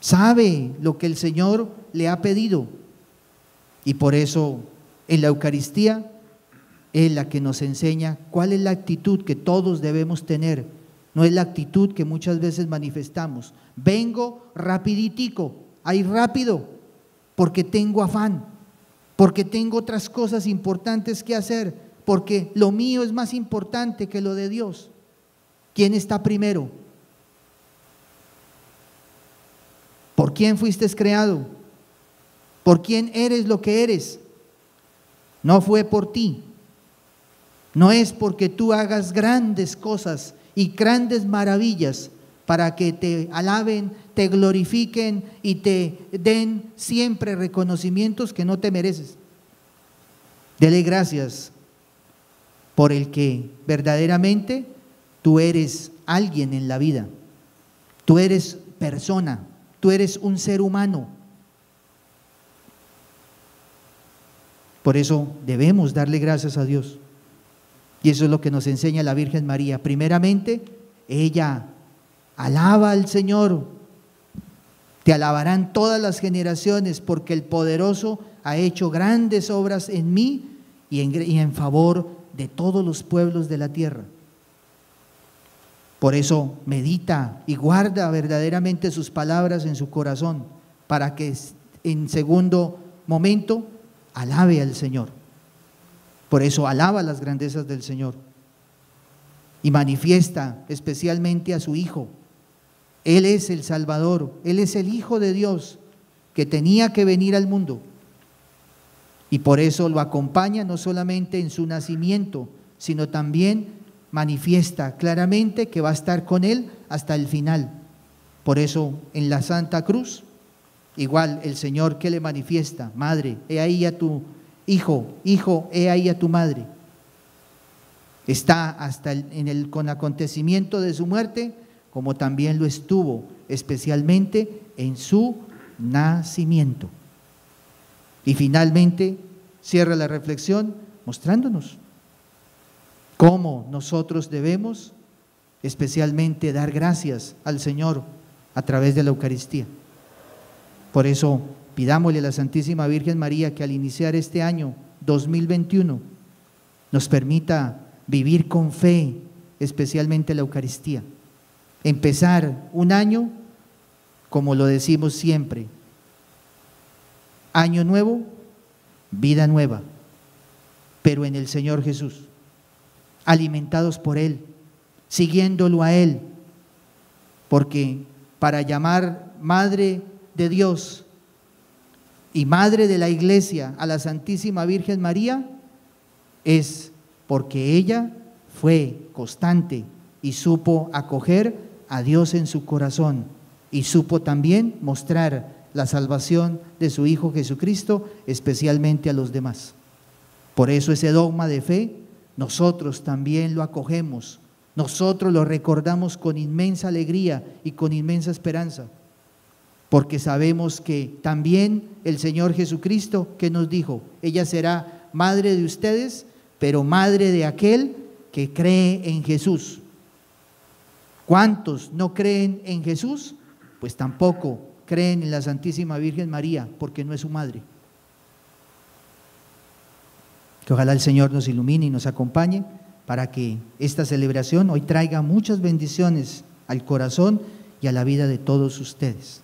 sabe lo que el Señor le ha pedido. Y por eso en la Eucaristía es la que nos enseña cuál es la actitud que todos debemos tener. No es la actitud que muchas veces manifestamos. Vengo rapiditico, ahí rápido, porque tengo afán, porque tengo otras cosas importantes que hacer, porque lo mío es más importante que lo de Dios. ¿Quién está primero? ¿Por quién fuiste creado? ¿Por quién eres lo que eres? No fue por ti. No es porque tú hagas grandes cosas y grandes maravillas para que te alaben, te glorifiquen y te den siempre reconocimientos que no te mereces. Dele gracias por el que verdaderamente tú eres alguien en la vida. Tú eres persona Tú eres un ser humano. Por eso debemos darle gracias a Dios. Y eso es lo que nos enseña la Virgen María. Primeramente, ella alaba al Señor. Te alabarán todas las generaciones porque el poderoso ha hecho grandes obras en mí y en, favor de todos los pueblos de la tierra. Por eso medita y guarda verdaderamente sus palabras en su corazón para que en segundo momento alabe al Señor. Por eso alaba las grandezas del Señor. y manifiesta especialmente a su Hijo. Él es el Salvador, Él es el Hijo de Dios que tenía que venir al mundo. Y por eso lo acompaña no solamente en su nacimiento, sino también manifiesta claramente que va a estar con Él hasta el final. Por eso en la Santa Cruz, igual el Señor que le manifiesta, Madre, he ahí a tu Hijo, Hijo, he ahí a tu Madre. Está hasta el, en el con acontecimiento de su muerte, como también lo estuvo especialmente en su nacimiento. Y finalmente cierra la reflexión mostrándonos cómo nosotros debemos especialmente dar gracias al Señor a través de la Eucaristía. Por eso pidámosle a la Santísima Virgen María que al iniciar este año 2021 nos permita vivir con fe, especialmente la Eucaristía. Empezar un año, como lo decimos siempre, año nuevo, vida nueva, pero en el Señor Jesús, alimentados por Él, siguiéndolo a Él, porque para llamar Madre de Dios y Madre de la Iglesia a la Santísima Virgen María es porque ella fue constante y supo acoger a Dios en su corazón y supo también mostrar la salvación de su Hijo Jesucristo, especialmente a los demás. Por eso ese dogma de fe, nosotros también lo acogemos, nosotros lo recordamos con inmensa alegría y con inmensa esperanza, porque sabemos que también el Señor Jesucristo que nos dijo, ella será madre de ustedes, pero madre de aquel que cree en Jesús. ¿Cuántos no creen en Jesús? Pues tampoco creen en la Santísima Virgen María, porque no es su madre. Que ojalá el Señor nos ilumine y nos acompañe para que esta celebración hoy traiga muchas bendiciones al corazón y a la vida de todos ustedes.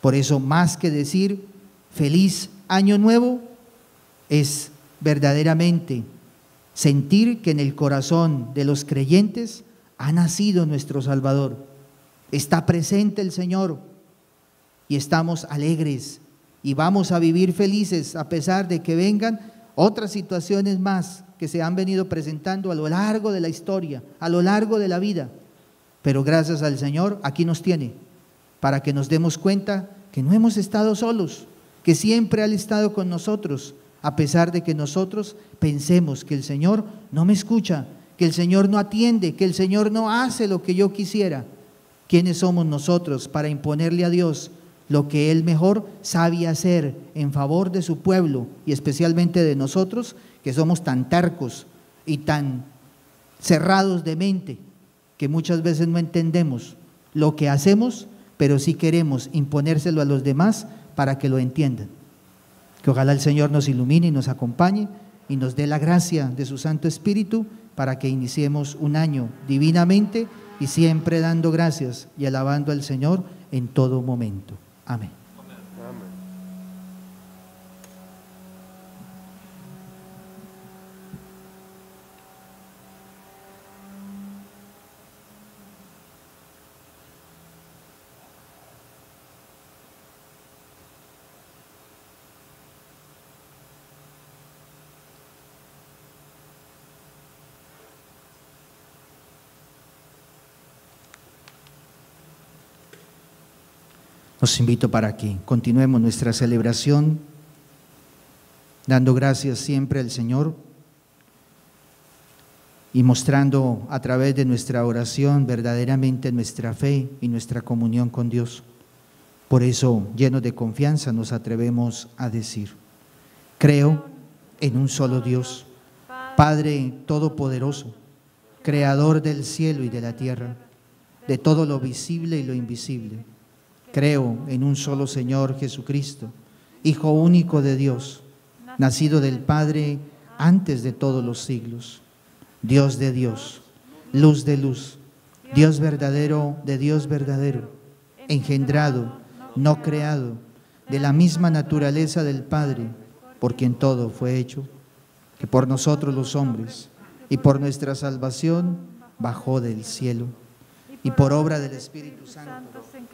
Por eso, más que decir feliz año nuevo, es verdaderamente sentir que en el corazón de los creyentes ha nacido nuestro Salvador. Está presente el Señor y estamos alegres y vamos a vivir felices a pesar de que vengan otras situaciones más que se han venido presentando a lo largo de la historia, a lo largo de la vida. Pero gracias al Señor, aquí nos tiene, para que nos demos cuenta que no hemos estado solos, que siempre ha estado con nosotros, a pesar de que nosotros pensemos que el Señor no me escucha, que el Señor no atiende, que el Señor no hace lo que yo quisiera. ¿Quiénes somos nosotros para imponerle a Dios lo que Él mejor sabe hacer en favor de su pueblo y especialmente de nosotros, que somos tan tercos y tan cerrados de mente que muchas veces no entendemos lo que hacemos, pero sí queremos imponérselo a los demás para que lo entiendan. Que ojalá el Señor nos ilumine y nos acompañe y nos dé la gracia de su Santo Espíritu para que iniciemos un año divinamente y siempre dando gracias y alabando al Señor en todo momento. Amén. Los invito para que continuemos nuestra celebración dando gracias siempre al Señor y mostrando a través de nuestra oración verdaderamente nuestra fe y nuestra comunión con Dios. Por eso, llenos de confianza, nos atrevemos a decir, creo en un solo Dios, Padre Todopoderoso, Creador del cielo y de la tierra, de todo lo visible y lo invisible Creo en un solo Señor Jesucristo, Hijo único de Dios, nacido del Padre antes de todos los siglos, Dios de Dios, luz de luz, Dios verdadero de Dios verdadero, engendrado, no creado, de la misma naturaleza del Padre, por quien todo fue hecho, que por nosotros los hombres y por nuestra salvación bajó del cielo y por obra del Espíritu Santo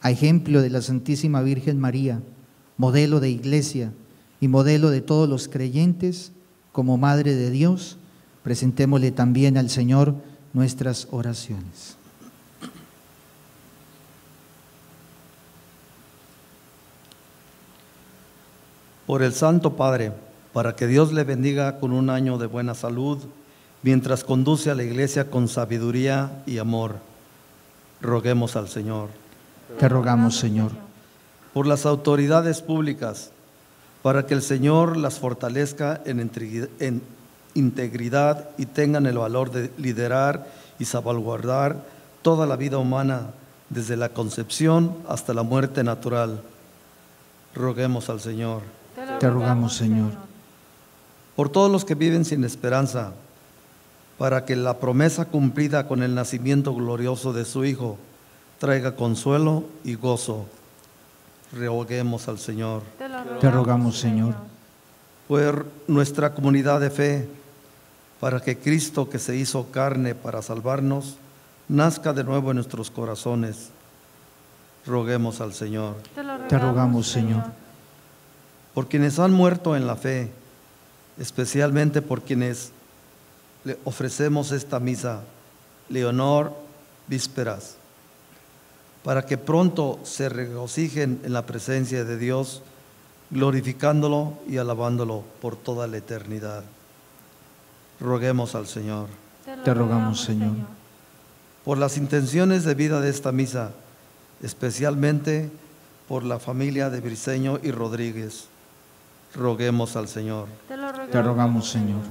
a ejemplo de la Santísima Virgen María, modelo de iglesia y modelo de todos los creyentes, como Madre de Dios, presentémosle también al Señor nuestras oraciones. Por el Santo Padre, para que Dios le bendiga con un año de buena salud, mientras conduce a la iglesia con sabiduría y amor. Roguemos al Señor. Te rogamos, Señor. Por las autoridades públicas, para que el Señor las fortalezca en, integri- en integridad y tengan el valor de liderar y salvaguardar toda la vida humana, desde la concepción hasta la muerte natural. Roguemos al Señor. Te rogamos, Señor. por todos los que viven sin esperanza, para que la promesa cumplida con el nacimiento glorioso de su Hijo traiga consuelo y gozo. Roguemos al Señor. Te rogamos, Señor. Por nuestra comunidad de fe, para que Cristo que se hizo carne para salvarnos, nazca de nuevo en nuestros corazones. Roguemos al Señor. Te rogamos, Señor. por quienes han muerto en la fe, especialmente por quienes le ofrecemos esta misa, Leonor Vísperas, para que pronto se regocijen en la presencia de Dios, glorificándolo y alabándolo por toda la eternidad. Roguemos al Señor. Te rogamos, Señor. Por las intenciones de vida de esta misa, especialmente por la familia de Briceño y Rodríguez, roguemos al Señor. Te rogamos, Señor.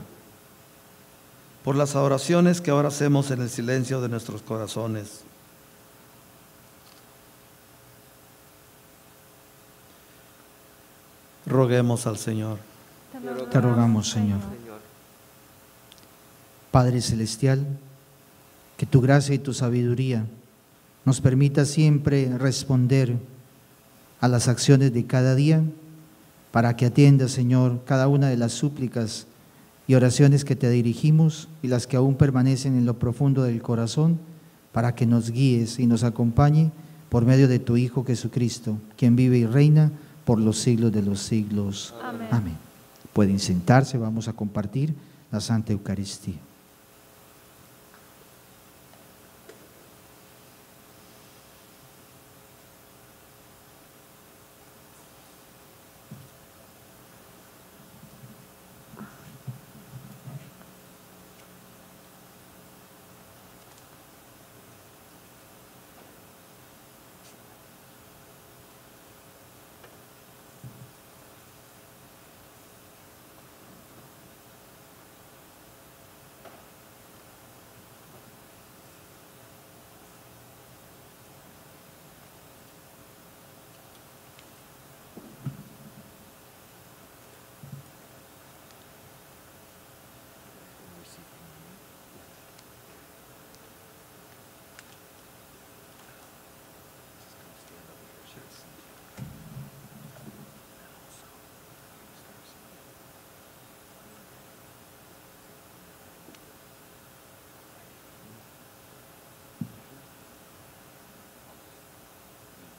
Por las oraciones que ahora hacemos en el silencio de nuestros corazones. Roguemos al Señor. Te rogamos, Señor. Padre Celestial, que tu gracia y tu sabiduría nos permita siempre responder a las acciones de cada día, para que atiendas, Señor, cada una de las súplicas y oraciones que te dirigimos y las que aún permanecen en lo profundo del corazón, para que nos guíes y nos acompañe por medio de tu Hijo Jesucristo, quien vive y reina por los siglos de los siglos. Amén. Amén. Pueden sentarse, vamos a compartir la Santa Eucaristía.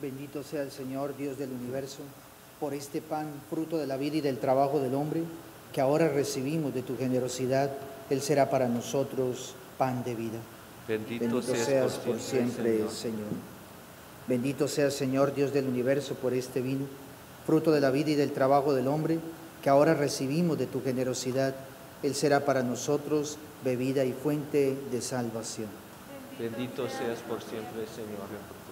Bendito sea el Señor, Dios del universo, por este pan, fruto de la vida y del trabajo del hombre, que ahora recibimos de tu generosidad. Él será para nosotros pan de vida. Bendito seas por siempre, Señor. Bendito seas, Señor, Dios del universo, por este vino, fruto de la vida y del trabajo del hombre, que ahora recibimos de tu generosidad. Él será para nosotros bebida y fuente de salvación. Bendito seas por siempre, Señor.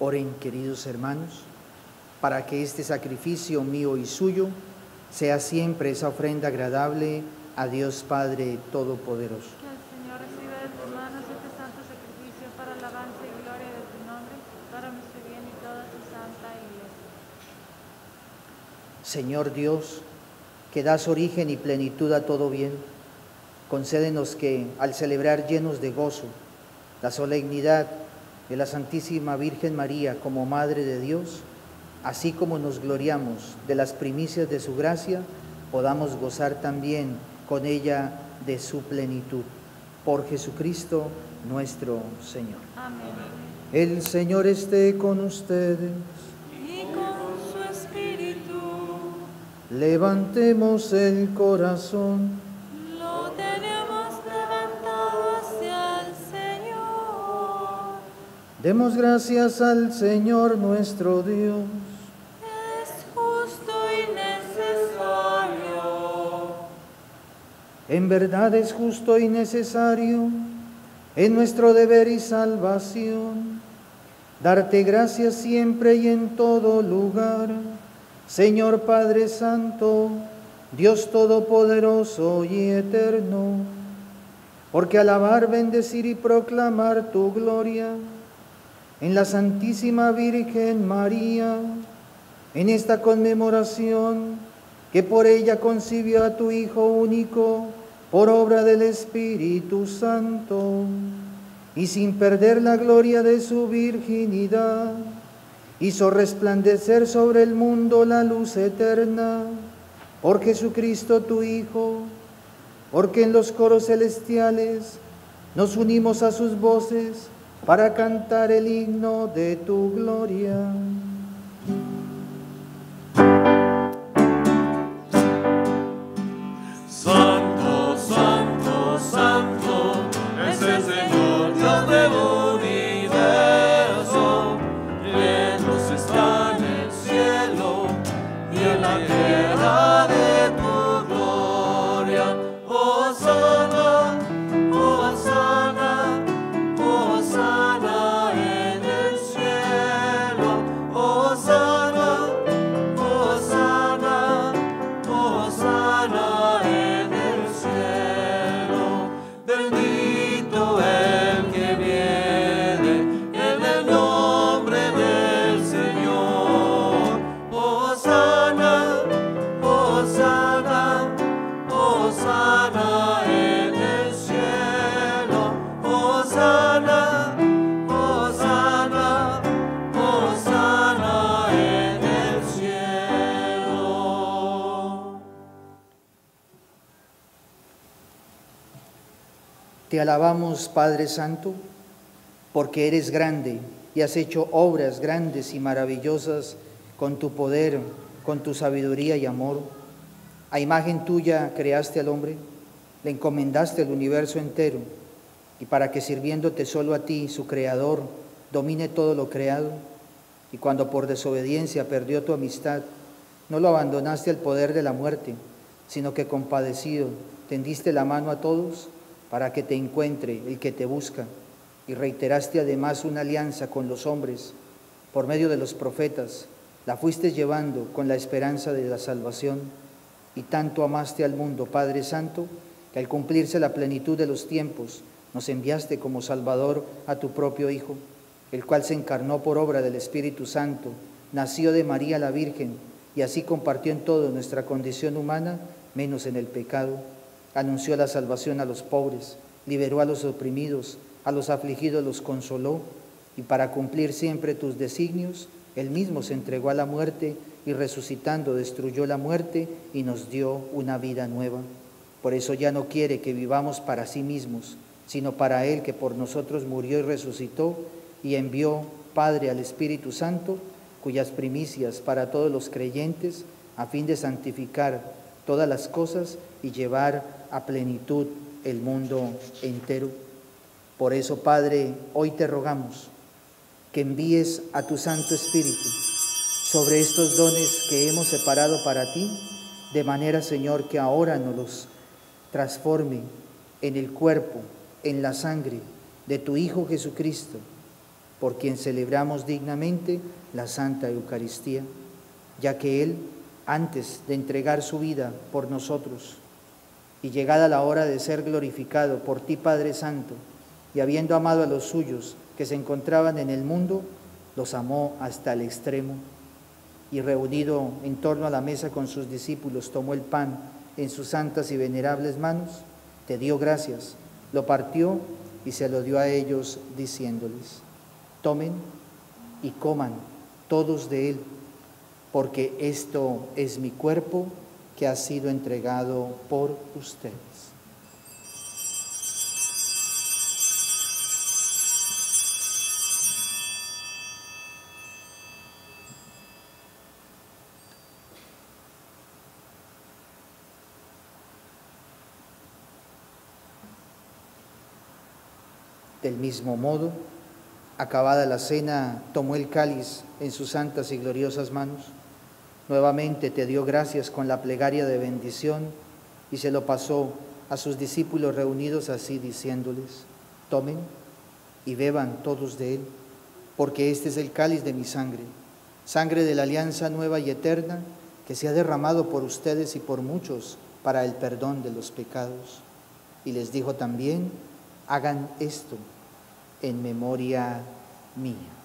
Oren, queridos hermanos, para que este sacrificio mío y suyo sea siempre esa ofrenda agradable a Dios Padre Todopoderoso. Que el Señor reciba de tus manos este santo sacrificio para alabanza y gloria de tu nombre, para nuestro bien y toda santa iglesia. Señor Dios, que das origen y plenitud a todo bien, concédenos que, al celebrar llenos de gozo la solemnidad de la Santísima Virgen María como Madre de Dios, así como nos gloriamos de las primicias de su gracia, podamos gozar también con ella de su plenitud. Por Jesucristo nuestro Señor. Amén. El Señor esté con ustedes. y con su espíritu Levantemos el corazón. Demos gracias al Señor nuestro Dios. Es justo y necesario. En verdad es justo y necesario, en nuestro deber y salvación, darte gracias siempre y en todo lugar, Señor Padre Santo, Dios Todopoderoso y Eterno, porque alabar, bendecir y proclamar tu gloria en la Santísima Virgen María, en esta conmemoración que por ella concibió a tu Hijo único por obra del Espíritu Santo, y sin perder la gloria de su virginidad, hizo resplandecer sobre el mundo la luz eterna, por Jesucristo tu Hijo, porque en los coros celestiales nos unimos a sus voces para cantar el himno de tu gloria. Te alabamos, Padre Santo, porque eres grande y has hecho obras grandes y maravillosas con tu poder, con tu sabiduría y amor. A imagen tuya creaste al hombre, le encomendaste el universo entero, y para que sirviéndote solo a ti, su creador, domine todo lo creado, y cuando por desobediencia perdió tu amistad, no lo abandonaste al poder de la muerte, sino que compadecido tendiste la mano a todos para que te encuentre el que te busca, y reiteraste además una alianza con los hombres por medio de los profetas, la fuiste llevando con la esperanza de la salvación, y tanto amaste al mundo, Padre Santo, que al cumplirse la plenitud de los tiempos, nos enviaste como Salvador a tu propio Hijo, el cual se encarnó por obra del Espíritu Santo, nació de María la Virgen, y así compartió en todo nuestra condición humana, menos en el pecado. Anunció la salvación a los pobres, liberó a los oprimidos, a los afligidos los consoló, y para cumplir siempre tus designios, Él mismo se entregó a la muerte y resucitando destruyó la muerte y nos dio una vida nueva. Por eso ya no quiere que vivamos para sí mismos, sino para Él que por nosotros murió y resucitó y envió Padre al Espíritu Santo, cuyas primicias para todos los creyentes, a fin de santificar todas las cosas y llevar a plenitud el mundo entero. Por eso, Padre, hoy te rogamos que envíes a tu Santo Espíritu sobre estos dones que hemos separado para ti, de manera, Señor, que ahora nos los transforme en el cuerpo, en la sangre de tu Hijo Jesucristo, por quien celebramos dignamente la Santa Eucaristía, ya que Él, antes de entregar su vida por nosotros, y llegada la hora de ser glorificado por ti, Padre Santo, y habiendo amado a los suyos que se encontraban en el mundo, los amó hasta el extremo. Y reunido en torno a la mesa con sus discípulos, tomó el pan en sus santas y venerables manos, te dio gracias, lo partió y se lo dio a ellos, diciéndoles, tomen y coman todos de él, porque esto es mi cuerpo que ha sido entregado por ustedes. Del mismo modo, acabada la cena, tomó el cáliz en sus santas y gloriosas manos. Nuevamente te dio gracias con la plegaria de bendición y se lo pasó a sus discípulos reunidos así diciéndoles, tomen y beban todos de él, porque este es el cáliz de mi sangre, sangre de la alianza nueva y eterna que se ha derramado por ustedes y por muchos para el perdón de los pecados. Y les dijo también, hagan esto en memoria mía.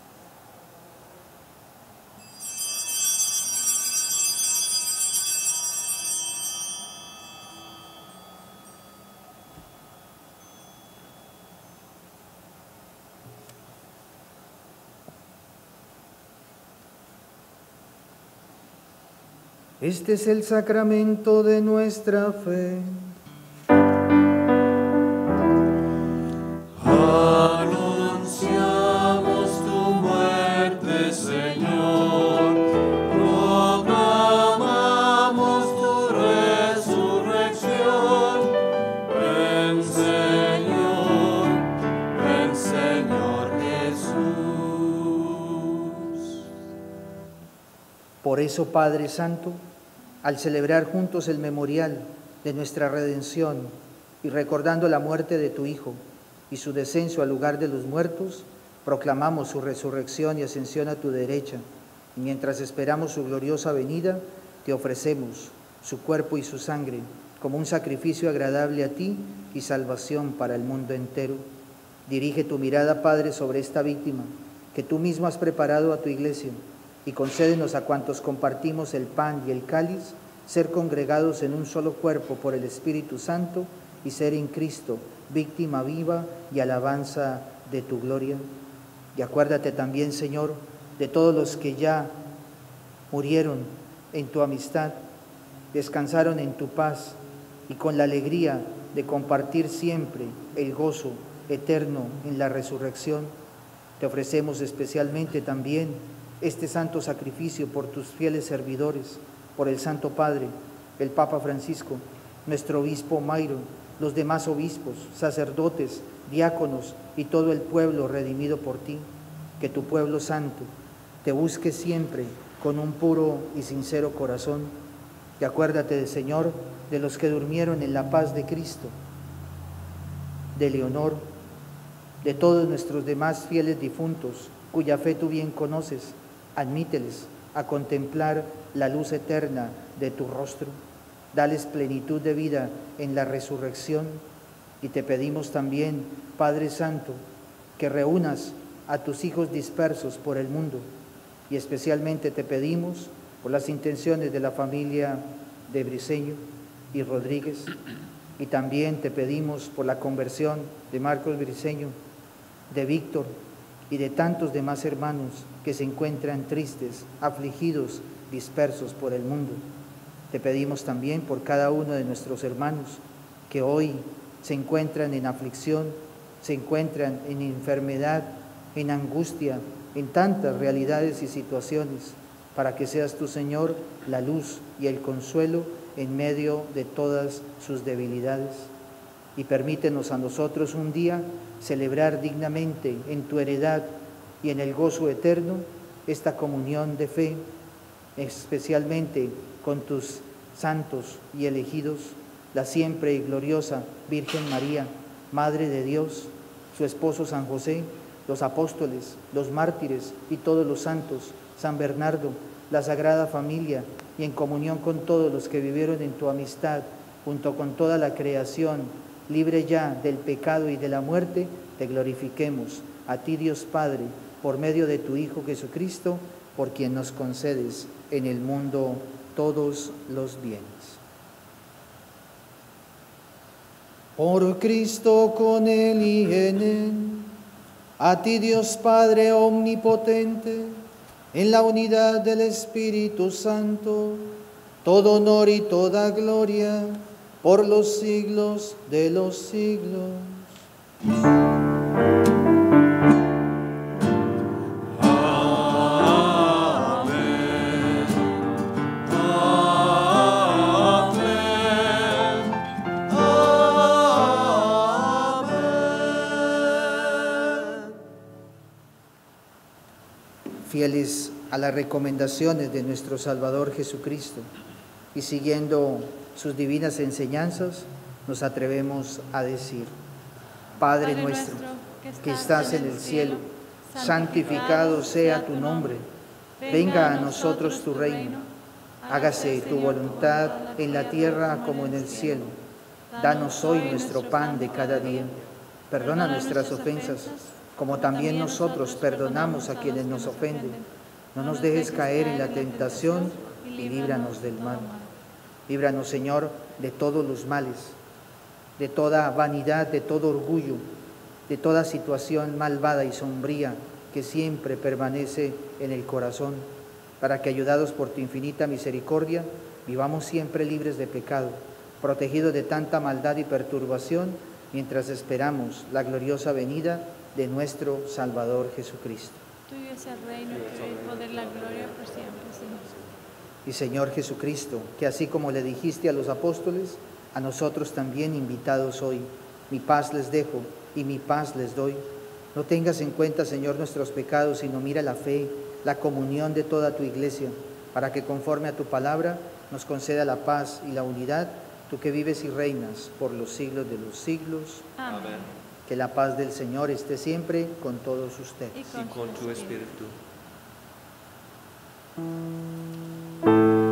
Este es el sacramento de nuestra fe. Anunciamos tu muerte, Señor. Proclamamos tu resurrección. Ven, Señor. Ven, Señor Jesús. Por eso, Padre Santo, al celebrar juntos el memorial de nuestra redención y recordando la muerte de tu Hijo y su descenso al lugar de los muertos, proclamamos su resurrección y ascensión a tu derecha. Y mientras esperamos su gloriosa venida, te ofrecemos su cuerpo y su sangre como un sacrificio agradable a ti y salvación para el mundo entero. Dirige tu mirada, Padre, sobre esta víctima que tú mismo has preparado a tu iglesia y concédenos a cuantos compartimos el pan y el cáliz ser congregados en un solo cuerpo por el Espíritu Santo y ser en Cristo víctima viva y alabanza de tu gloria. Y acuérdate también, Señor, de todos los que ya murieron en tu amistad, descansaron en tu paz y con la alegría de compartir siempre el gozo eterno en la resurrección. Te ofrecemos especialmente también este santo sacrificio por tus fieles servidores, por el Santo Padre, el Papa Francisco, nuestro obispo Mairo, los demás obispos, sacerdotes, diáconos y todo el pueblo redimido por ti. Que tu pueblo santo te busque siempre con un puro y sincero corazón. Y acuérdate, Señor, de los que durmieron en la paz de Cristo, de Leonor, de todos nuestros demás fieles difuntos, cuya fe tú bien conoces, admíteles a contemplar la luz eterna de tu rostro. Dales plenitud de vida en la resurrección. Y te pedimos también, Padre Santo, que reúnas a tus hijos dispersos por el mundo. Y especialmente te pedimos por las intenciones de la familia de Briceño y Rodríguez. Y también te pedimos por la conversión de Marcos Briceño, de Víctor y de tantos demás hermanos que se encuentran tristes, afligidos, dispersos por el mundo. Te pedimos también por cada uno de nuestros hermanos que hoy se encuentran en aflicción, se encuentran en enfermedad, en angustia, en tantas realidades y situaciones, para que seas tu Señor la luz y el consuelo en medio de todas sus debilidades. Y permítenos a nosotros un día celebrar dignamente en tu heredad y en el gozo eterno esta comunión de fe, especialmente con tus santos y elegidos, la siempre y gloriosa Virgen María, Madre de Dios, su esposo San José, los apóstoles, los mártires y todos los santos, San Bernardo, la Sagrada Familia, y en comunión con todos los que vivieron en tu amistad, junto con toda la creación, libre ya del pecado y de la muerte, te glorifiquemos. A ti Dios Padre, por medio de tu Hijo Jesucristo, por quien nos concedes en el mundo todos los bienes. Por Cristo con Él y en Él, a ti Dios Padre Omnipotente, en la unidad del Espíritu Santo, todo honor y toda gloria por los siglos de los siglos. Fieles a las recomendaciones de nuestro Salvador Jesucristo. Y siguiendo sus divinas enseñanzas, nos atrevemos a decir, Padre nuestro, que estás en el cielo, santificado sea tu nombre, venga a nosotros tu reino, hágase tu voluntad en la tierra como en el cielo. Danos hoy nuestro pan de cada día, perdona nuestras ofensas, como también nosotros perdonamos a quienes nos ofenden. No nos dejes caer en la tentación y líbranos del mal. Líbranos, Señor, de todos los males, de toda vanidad, de todo orgullo, de toda situación malvada y sombría que siempre permanece en el corazón, para que, ayudados por tu infinita misericordia, vivamos siempre libres de pecado, protegidos de tanta maldad y perturbación, mientras esperamos la gloriosa venida de nuestro Salvador Jesucristo. Tuyo es el reino, tuyo el poder, la gloria por siempre, Señor. Y Señor Jesucristo, que así como le dijiste a los apóstoles, a nosotros también invitados hoy, mi paz les dejo y mi paz les doy. No tengas en cuenta, Señor, nuestros pecados, sino mira la fe, la comunión de toda tu iglesia, para que conforme a tu palabra nos conceda la paz y la unidad, tú que vives y reinas por los siglos de los siglos. Amén. Que la paz del Señor esté siempre con todos ustedes. Y Y con tu espíritu. Cordero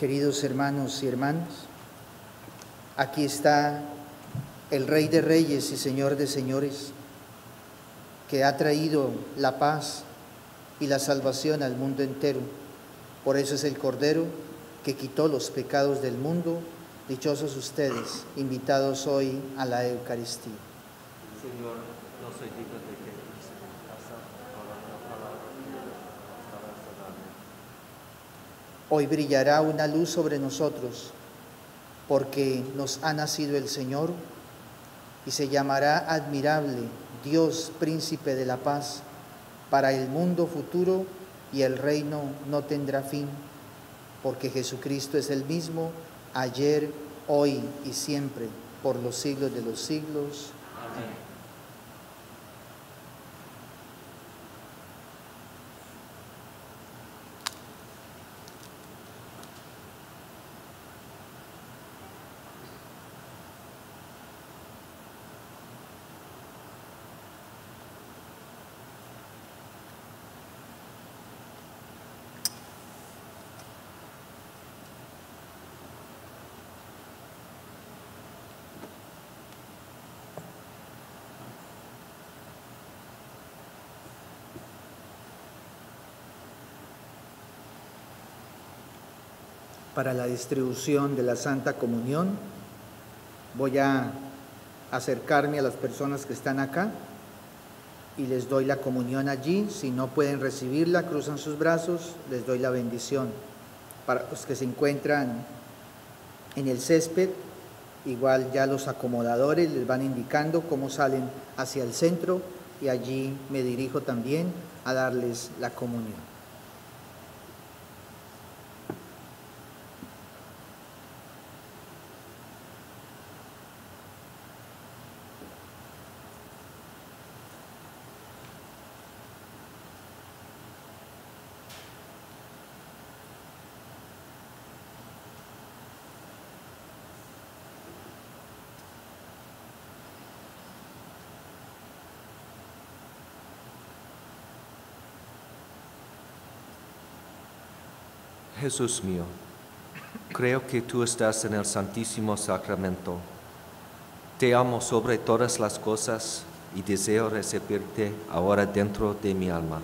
Queridos hermanos y hermanas, aquí está el Rey de Reyes y Señor de Señores, que ha traído la paz y la salvación al mundo entero. Por eso es el Cordero que quitó los pecados del mundo, dichosos ustedes, invitados hoy a la Eucaristía. Señor, no soy digno de que entres en mi casa, ahora una palabra y estará sanarme. Hoy brillará una luz sobre nosotros, porque nos ha nacido el Señor y se llamará admirable Dios, príncipe de la paz, para el mundo futuro y el reino no tendrá fin, porque Jesucristo es el mismo ayer, hoy y siempre, por los siglos de los siglos. Para la distribución de la Santa Comunión. Voy a acercarme a las personas que están acá y les doy la comunión allí. Si no pueden recibirla, cruzan sus brazos, les doy la bendición. Para los que se encuentran en el césped, igual ya los acomodadores les van indicando cómo salen hacia el centro y allí me dirijo también a darles la comunión. Jesús mío, creo que tú estás en el Santísimo Sacramento. Te amo sobre todas las cosas y deseo recibirte ahora dentro de mi alma.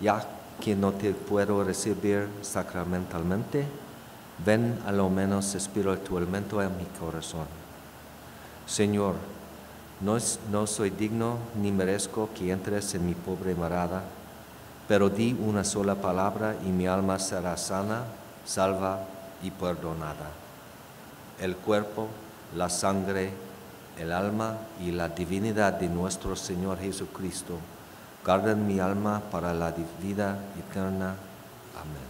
Ya que no te puedo recibir sacramentalmente, ven a lo menos espiritualmente a mi corazón. Señor, no, no soy digno ni merezco que entres en mi pobre morada pero di una sola palabra y mi alma será sana, salva y perdonada. El cuerpo, la sangre, el alma y la divinidad de nuestro Señor Jesucristo guardan mi alma para la vida eterna. Amén.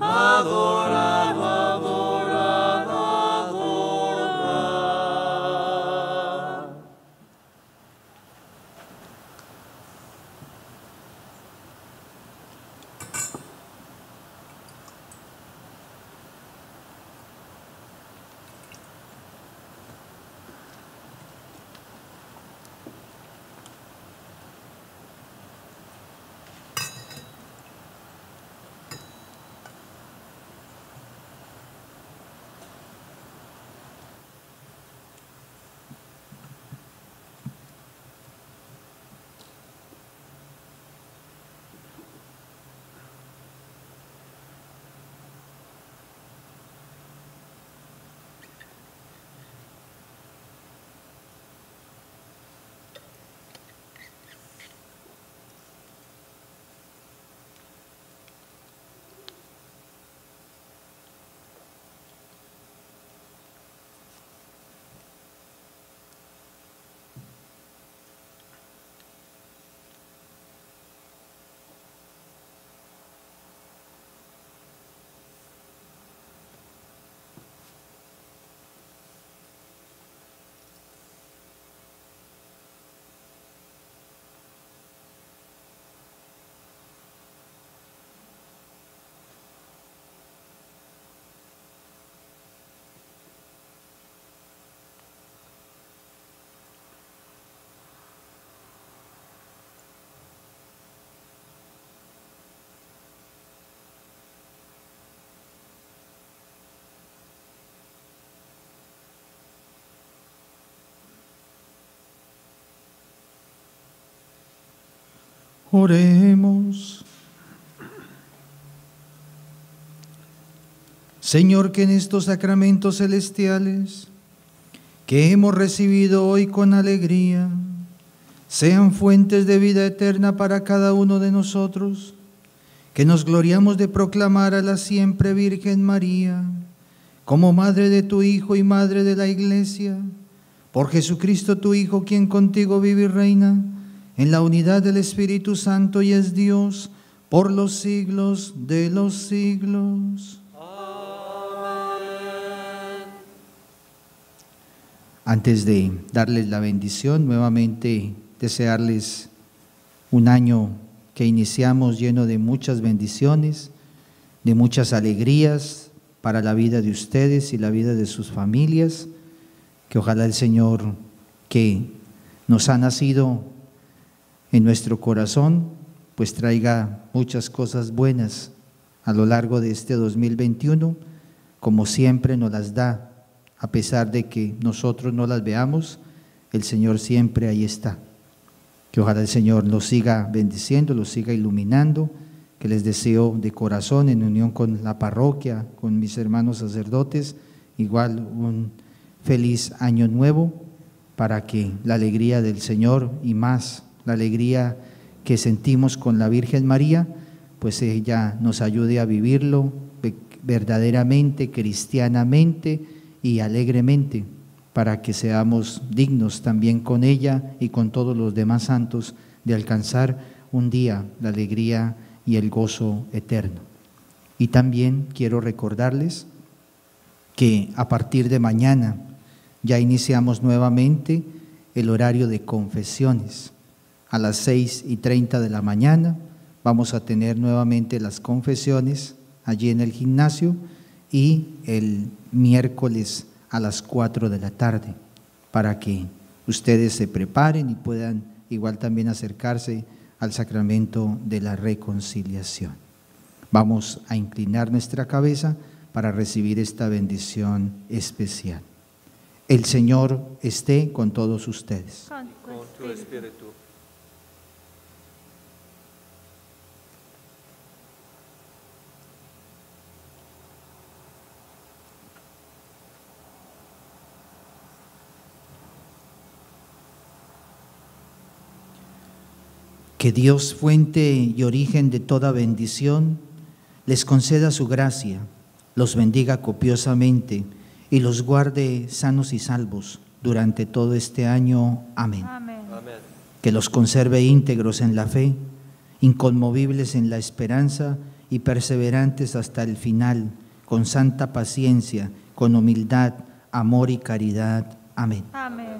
adorar. Oremos. Señor, que en estos sacramentos celestiales que hemos recibido hoy con alegría, sean fuentes de vida eterna para cada uno de nosotros, que nos gloriamos de proclamar a la siempre Virgen María, como Madre de tu Hijo y Madre de la Iglesia, por Jesucristo tu Hijo, quien contigo vive y reina, en la unidad del Espíritu Santo y es Dios, por los siglos de los siglos. Antes de darles la bendición, nuevamente desearles un año que iniciamos lleno de muchas bendiciones, de muchas alegrías para la vida de ustedes y la vida de sus familias, que ojalá el Señor que nos ha nacido en nuestro corazón, pues traiga muchas cosas buenas a lo largo de este 2021, como siempre nos las da, a pesar de que nosotros no las veamos, el Señor siempre ahí está. Que ojalá el Señor los siga bendiciendo, los siga iluminando, que les deseo de corazón, en unión con la parroquia, con mis hermanos sacerdotes, igual un feliz año nuevo para que la alegría del Señor y más la alegría que sentimos con la Virgen María, pues ella nos ayude a vivirlo verdaderamente, cristianamente y alegremente, para que seamos dignos también con ella y con todos los demás santos de alcanzar un día la alegría y el gozo eterno. Y también quiero recordarles que a partir de mañana ya iniciamos nuevamente el horario de confesiones a las seis y treinta de la mañana. Vamos a tener nuevamente las confesiones allí en el gimnasio y el miércoles a las cuatro de la tarde para que ustedes se preparen y puedan igual también acercarse al sacramento de la reconciliación. Vamos a inclinar nuestra cabeza para recibir esta bendición especial. El Señor esté con todos ustedes. Con tu espíritu. Que Dios, fuente y origen de toda bendición, les conceda su gracia, los bendiga copiosamente y los guarde sanos y salvos durante todo este año. Amén. Que los conserve íntegros en la fe, inconmovibles en la esperanza y perseverantes hasta el final, con santa paciencia, con humildad, amor y caridad. Amén Amén.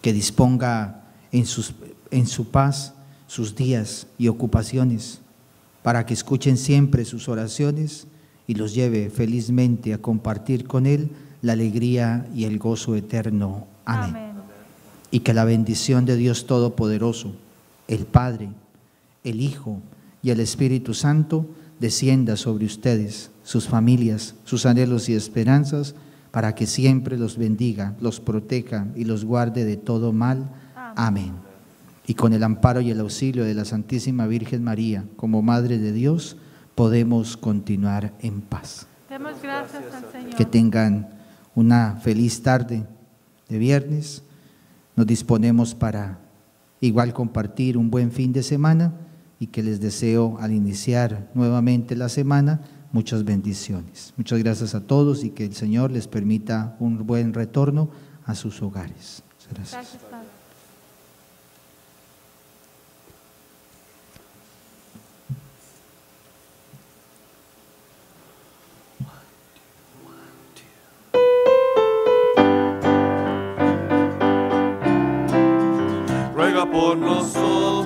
que disponga en, sus, en su paz sus días y ocupaciones, para que escuchen siempre sus oraciones y los lleve felizmente a compartir con Él la alegría y el gozo eterno. Amén. Amén. Y que la bendición de Dios Todopoderoso, el Padre, el Hijo y el Espíritu Santo descienda sobre ustedes, sus familias, sus anhelos y esperanzas, para que siempre los bendiga, los proteja y los guarde de todo mal. Amén. Y con el amparo y el auxilio de la Santísima Virgen María, como Madre de Dios, podemos continuar en paz. Demos gracias al Señor. Que tengan una feliz tarde de viernes. Nos disponemos para igual compartir un buen fin de semana y que les deseo al iniciar nuevamente la semana muchas bendiciones. Muchas gracias a todos y que el Señor les permita un buen retorno a sus hogares. Gracias, por nosotros,